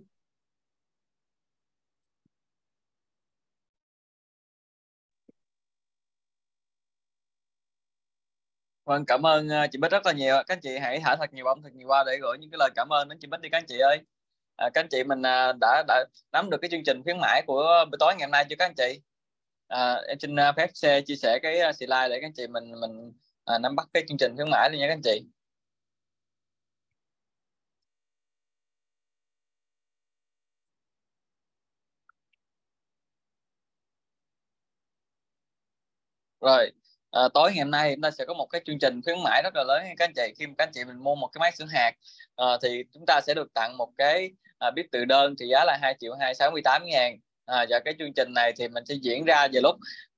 Speaker 3: Vâng, cảm ơn chị Bích rất là nhiều. Các anh chị hãy thả thật nhiều bông thật nhiều qua để gửi những cái lời cảm ơn đến chị Bích đi các anh chị ơi. À, các anh chị mình à, đã đã nắm được cái chương trình khuyến mãi của buổi tối ngày hôm nay chưa các anh chị? À, em xin à, phép xe chia sẻ cái à, slide để các anh chị mình mình à, nắm bắt cái chương trình khuyến mãi đi nha các anh chị. Rồi, à, tối ngày hôm nay chúng ta sẽ có một cái chương trình khuyến mãi rất là lớn các anh chị khi mà các anh chị mình mua một cái máy sửa hạt à, thì chúng ta sẽ được tặng một cái à, biết từ đơn thì giá là 2 triệu 268 ngàn. À, và cái chương trình này thì mình sẽ diễn ra vào lúc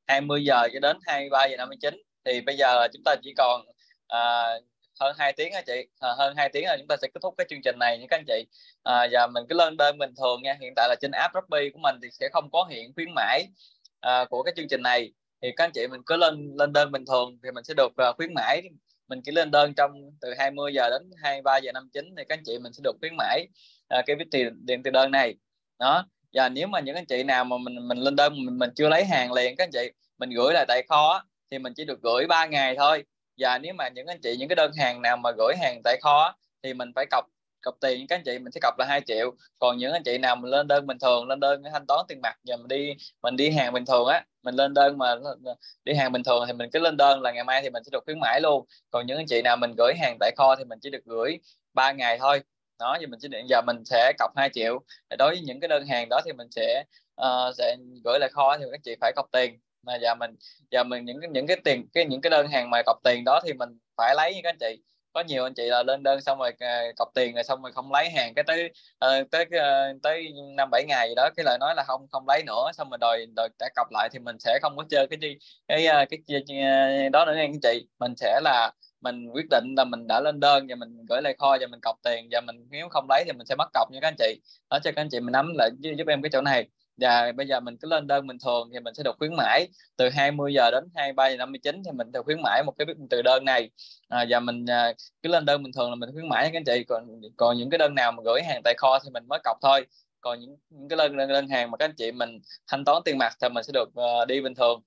Speaker 3: 20 giờ cho đến 23 giờ 59 thì bây giờ chúng ta chỉ còn à, hơn 2 tiếng hả chị? À, hơn 2 tiếng là chúng ta sẽ kết thúc cái chương trình này nha các anh chị. À, và mình cứ lên đơn bình thường nha. Hiện tại là trên app Robby của mình thì sẽ không có hiện khuyến mãi à, của cái chương trình này. Thì các anh chị mình cứ lên lên đơn bình thường thì mình sẽ được uh, khuyến mãi. Mình chỉ lên đơn trong từ 20 giờ đến 23 giờ 59 thì các anh chị mình sẽ được khuyến mãi uh, cái viết tiền điện từ đơn này. Đó. Và nếu mà những anh chị nào mà mình mình lên đơn mình, mình chưa lấy hàng liền các anh chị mình gửi lại tại kho thì mình chỉ được gửi 3 ngày thôi. Và nếu mà những anh chị những cái đơn hàng nào mà gửi hàng tại kho thì mình phải cọc cọc tiền các anh chị mình sẽ cọc là 2 triệu. Còn những anh chị nào mình lên đơn bình thường lên đơn thanh toán tiền mặt và mình đi mình đi hàng bình thường á mình lên đơn mà đi hàng bình thường thì mình cứ lên đơn là ngày mai thì mình sẽ được khuyến mãi luôn. Còn những anh chị nào mình gửi hàng tại kho thì mình chỉ được gửi 3 ngày thôi đó thì mình chỉ định giờ mình sẽ cọc 2 triệu. Đối với những cái đơn hàng đó thì mình sẽ uh, sẽ gửi lại kho thì các chị phải cọc tiền. Mà giờ mình giờ mình những những cái tiền cái những cái đơn hàng mà cọc tiền đó thì mình phải lấy như các anh chị. Có nhiều anh chị là lên đơn xong rồi ờ, cọc tiền rồi xong rồi không lấy hàng cái tới uh, tới uh, tới năm bảy ngày gì đó cái lời nói là không không lấy nữa. Xong rồi đòi đòi trả cọc lại thì mình sẽ không có chơi cái gì cái cái, cái, cái đó nữa nha anh chị. Mình sẽ là mình quyết định là mình đã lên đơn và mình gửi lại kho và mình cọc tiền và mình nếu không lấy thì mình sẽ mất cọc nha các anh chị. Đó cho các anh chị mình nắm lại giúp em cái chỗ này. Và bây giờ mình cứ lên đơn bình thường thì mình sẽ được khuyến mãi. Từ 20 giờ đến 23 giờ 59 thì mình được khuyến mãi một cái từ đơn này. À, và mình à, cứ lên đơn bình thường là mình khuyến mãi các anh chị. Còn còn những cái đơn nào mà gửi hàng tại kho thì mình mới cọc thôi. Còn những, những cái đơn, đơn đơn hàng mà các anh chị mình thanh toán tiền mặt thì mình sẽ được uh, đi bình thường.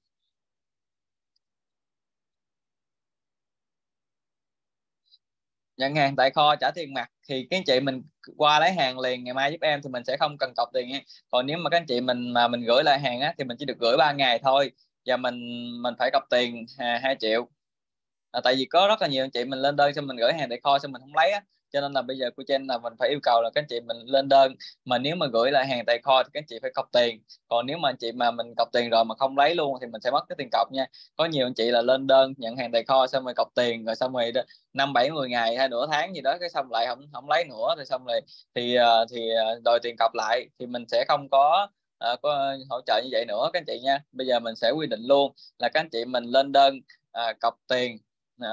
Speaker 3: Nhận hàng tại kho trả tiền mặt thì cái anh chị mình qua lấy hàng liền ngày mai giúp em thì mình sẽ không cần cọc tiền nha còn nếu mà các anh chị mình mà mình gửi lại hàng á thì mình chỉ được gửi 3 ngày thôi và mình mình phải cọc tiền à, 2 triệu. À, tại vì có rất là nhiều anh chị mình lên đơn xong mình gửi hàng tại kho xong mình không lấy á cho nên là bây giờ của trên là mình phải yêu cầu là các anh chị mình lên đơn. Mà nếu mà gửi lại hàng tại kho thì các anh chị phải cọc tiền. Còn nếu mà anh chị mà mình cọc tiền rồi mà không lấy luôn thì mình sẽ mất cái tiền cọc nha. Có nhiều anh chị là lên đơn nhận hàng tại kho xong rồi cọc tiền rồi xong rồi năm bảy mười ngày hay nửa tháng gì đó cái xong lại không không lấy nữa. Thì xong rồi thì ờ, thì ờ, đòi tiền cọc lại thì mình sẽ không có À, có hỗ trợ như vậy nữa các anh chị nha. Bây giờ mình sẽ quy định luôn là các anh chị mình lên đơn à, cọc tiền à,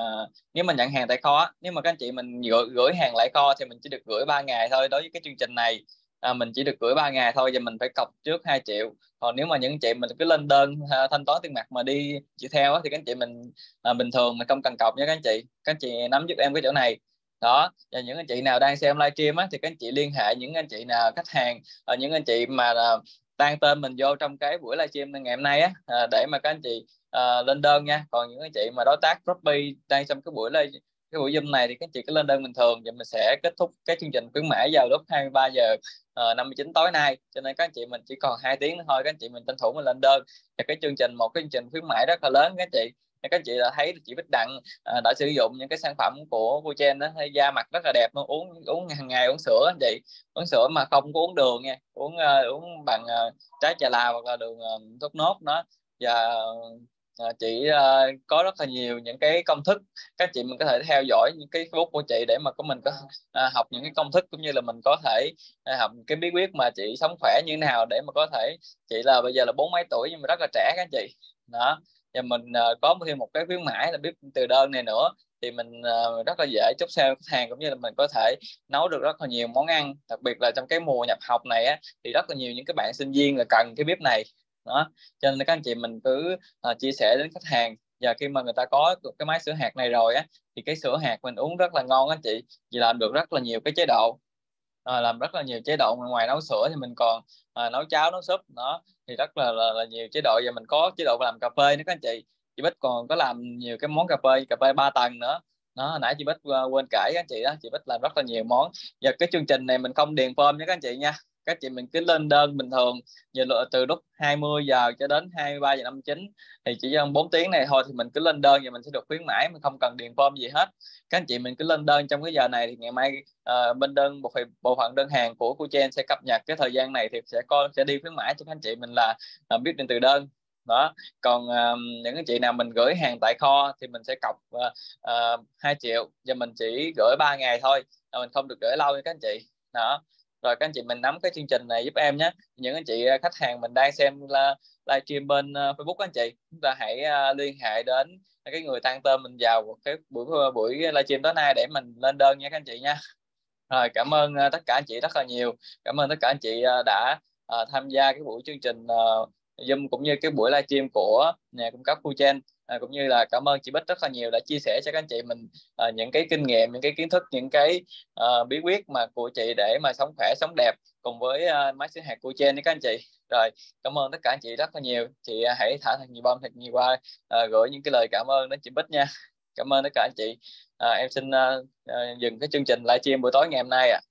Speaker 3: nếu mà nhận hàng tại kho nếu mà các anh chị mình gửi, gửi hàng lại kho thì mình chỉ được gửi 3 ngày thôi. Đối với cái chương trình này à, mình chỉ được gửi 3 ngày thôi và mình phải cọc trước 2 triệu. Còn nếu mà những anh chị mình cứ lên đơn à, thanh toán tiền mặt mà đi chị theo thì các anh chị mình à, bình thường mình không cần cọc nha các anh chị. Các anh chị nắm giúp em cái chỗ này. Đó và những anh chị nào đang xem livestream á thì các anh chị liên hệ những anh chị nào khách hàng ở những anh chị mà à, tan tên mình vô trong cái buổi livestream ngày hôm nay á à, để mà các anh chị uh, lên đơn nha. Còn những anh chị mà đối tác Shopee đang trong cái buổi live cái buổi zoom này thì các anh chị cứ lên đơn bình thường. Và mình sẽ kết thúc cái chương trình khuyến mãi vào lúc 23 giờ à, uh, 59 tối nay. Cho nên các anh chị mình chỉ còn hai tiếng nữa thôi. Các anh chị mình tranh thủ mình lên đơn. Và cái chương trình một cái chương trình khuyến mãi rất là lớn các anh chị các anh chị đã thấy chị Bích Đặng à, đã sử dụng những cái sản phẩm của cô Chen đó thấy da mặt rất là đẹp luôn uống uống hàng ngày uống sữa anh chị uống sữa mà không có uống đường nha uống uh, uống bằng uh, trái trà la hoặc là đường à, uh, thốt nốt đó. Và uh, chị uh, có rất là nhiều những cái công thức các chị mình có thể theo dõi những cái Facebook của chị để mà có mình có uh, học những cái công thức cũng như là mình có thể uh, học cái bí quyết mà chị sống khỏe như thế nào để mà có thể chị là bây giờ là bốn mấy tuổi nhưng mà rất là trẻ các chị. Đó và mình uh, có thêm một cái khuyến mãi là bếp từ đơn này nữa. Thì mình uh, rất là dễ chốt sale khách hàng cũng như là mình có thể nấu được rất là nhiều món ăn. Đặc biệt là trong cái mùa nhập học này á, thì rất là nhiều những cái bạn sinh viên là cần cái bếp này. Đó. Cho nên các anh chị mình cứ uh, chia sẻ đến khách hàng. Và khi mà người ta có cái máy sữa hạt này rồi á thì cái sữa hạt mình uống rất là ngon anh chị. Vì làm được rất là nhiều cái chế độ. À, làm rất là nhiều chế độ. Ngoài nấu sữa thì mình còn à, nấu cháo nấu súp. Đó thì rất là, là là nhiều chế độ. Và mình có chế độ làm cà phê nữa các anh chị. Chị Bích còn có làm nhiều cái món cà phê cà phê ba tầng nữa. Nó nãy chị Bích ờ, quên kể các anh chị đó. Chị Bích làm rất là nhiều món. Và cái chương trình này mình không điền form nha các anh chị nha các chị mình cứ lên đơn bình thường giờ từ lúc 20 giờ cho đến 23 giờ 59 thì chỉ trong 4 tiếng này thôi thì mình cứ lên đơn và mình sẽ được khuyến mãi mình không cần điền form gì hết. Các anh chị mình cứ lên đơn trong cái giờ này thì ngày mai uh, bên đơn bộ bộ phận đơn hàng của cô Chen sẽ cập nhật cái thời gian này thì sẽ có sẽ đi khuyến mãi cho các anh chị mình là uh, biết điện từ đơn. Đó còn uh, những anh chị nào mình gửi hàng tại kho thì mình sẽ cọc uh, uh, 2 triệu và mình chỉ gửi 3 ngày thôi mình không được gửi lâu như các anh chị. Đó rồi các anh chị mình nắm cái chương trình này giúp em nhé. Những anh chị à, khách hàng mình đang xem là livestream bên à, facebook các anh chị, chúng ta hãy à, liên hệ đến cái người tăng tên mình vào cái buổi buổi livestream tối nay để mình lên đơn nha các anh chị nha. Rồi, cảm ơn tất cả anh chị rất là nhiều. Cảm ơn tất cả anh chị đã tham gia cái buổi chương trình Zoom cũng như cái buổi livestream của nhà cung cấp Fuchen à, cũng như là cảm ơn chị Bích rất là nhiều đã chia sẻ cho các anh chị mình à, những cái kinh nghiệm những cái kiến thức những cái à, bí quyết mà của chị để mà sống khỏe sống đẹp cùng với à, máy sinh hạt của trên các anh chị. Rồi cảm ơn tất cả anh chị rất là nhiều. Chị à, hãy thả thật nhiều bom thật nhiều qua à, gửi những cái lời cảm ơn đến chị Bích nha. Cảm ơn tất cả anh chị. À, em xin à, à, dừng cái chương trình livestream buổi tối ngày hôm nay ạ. à.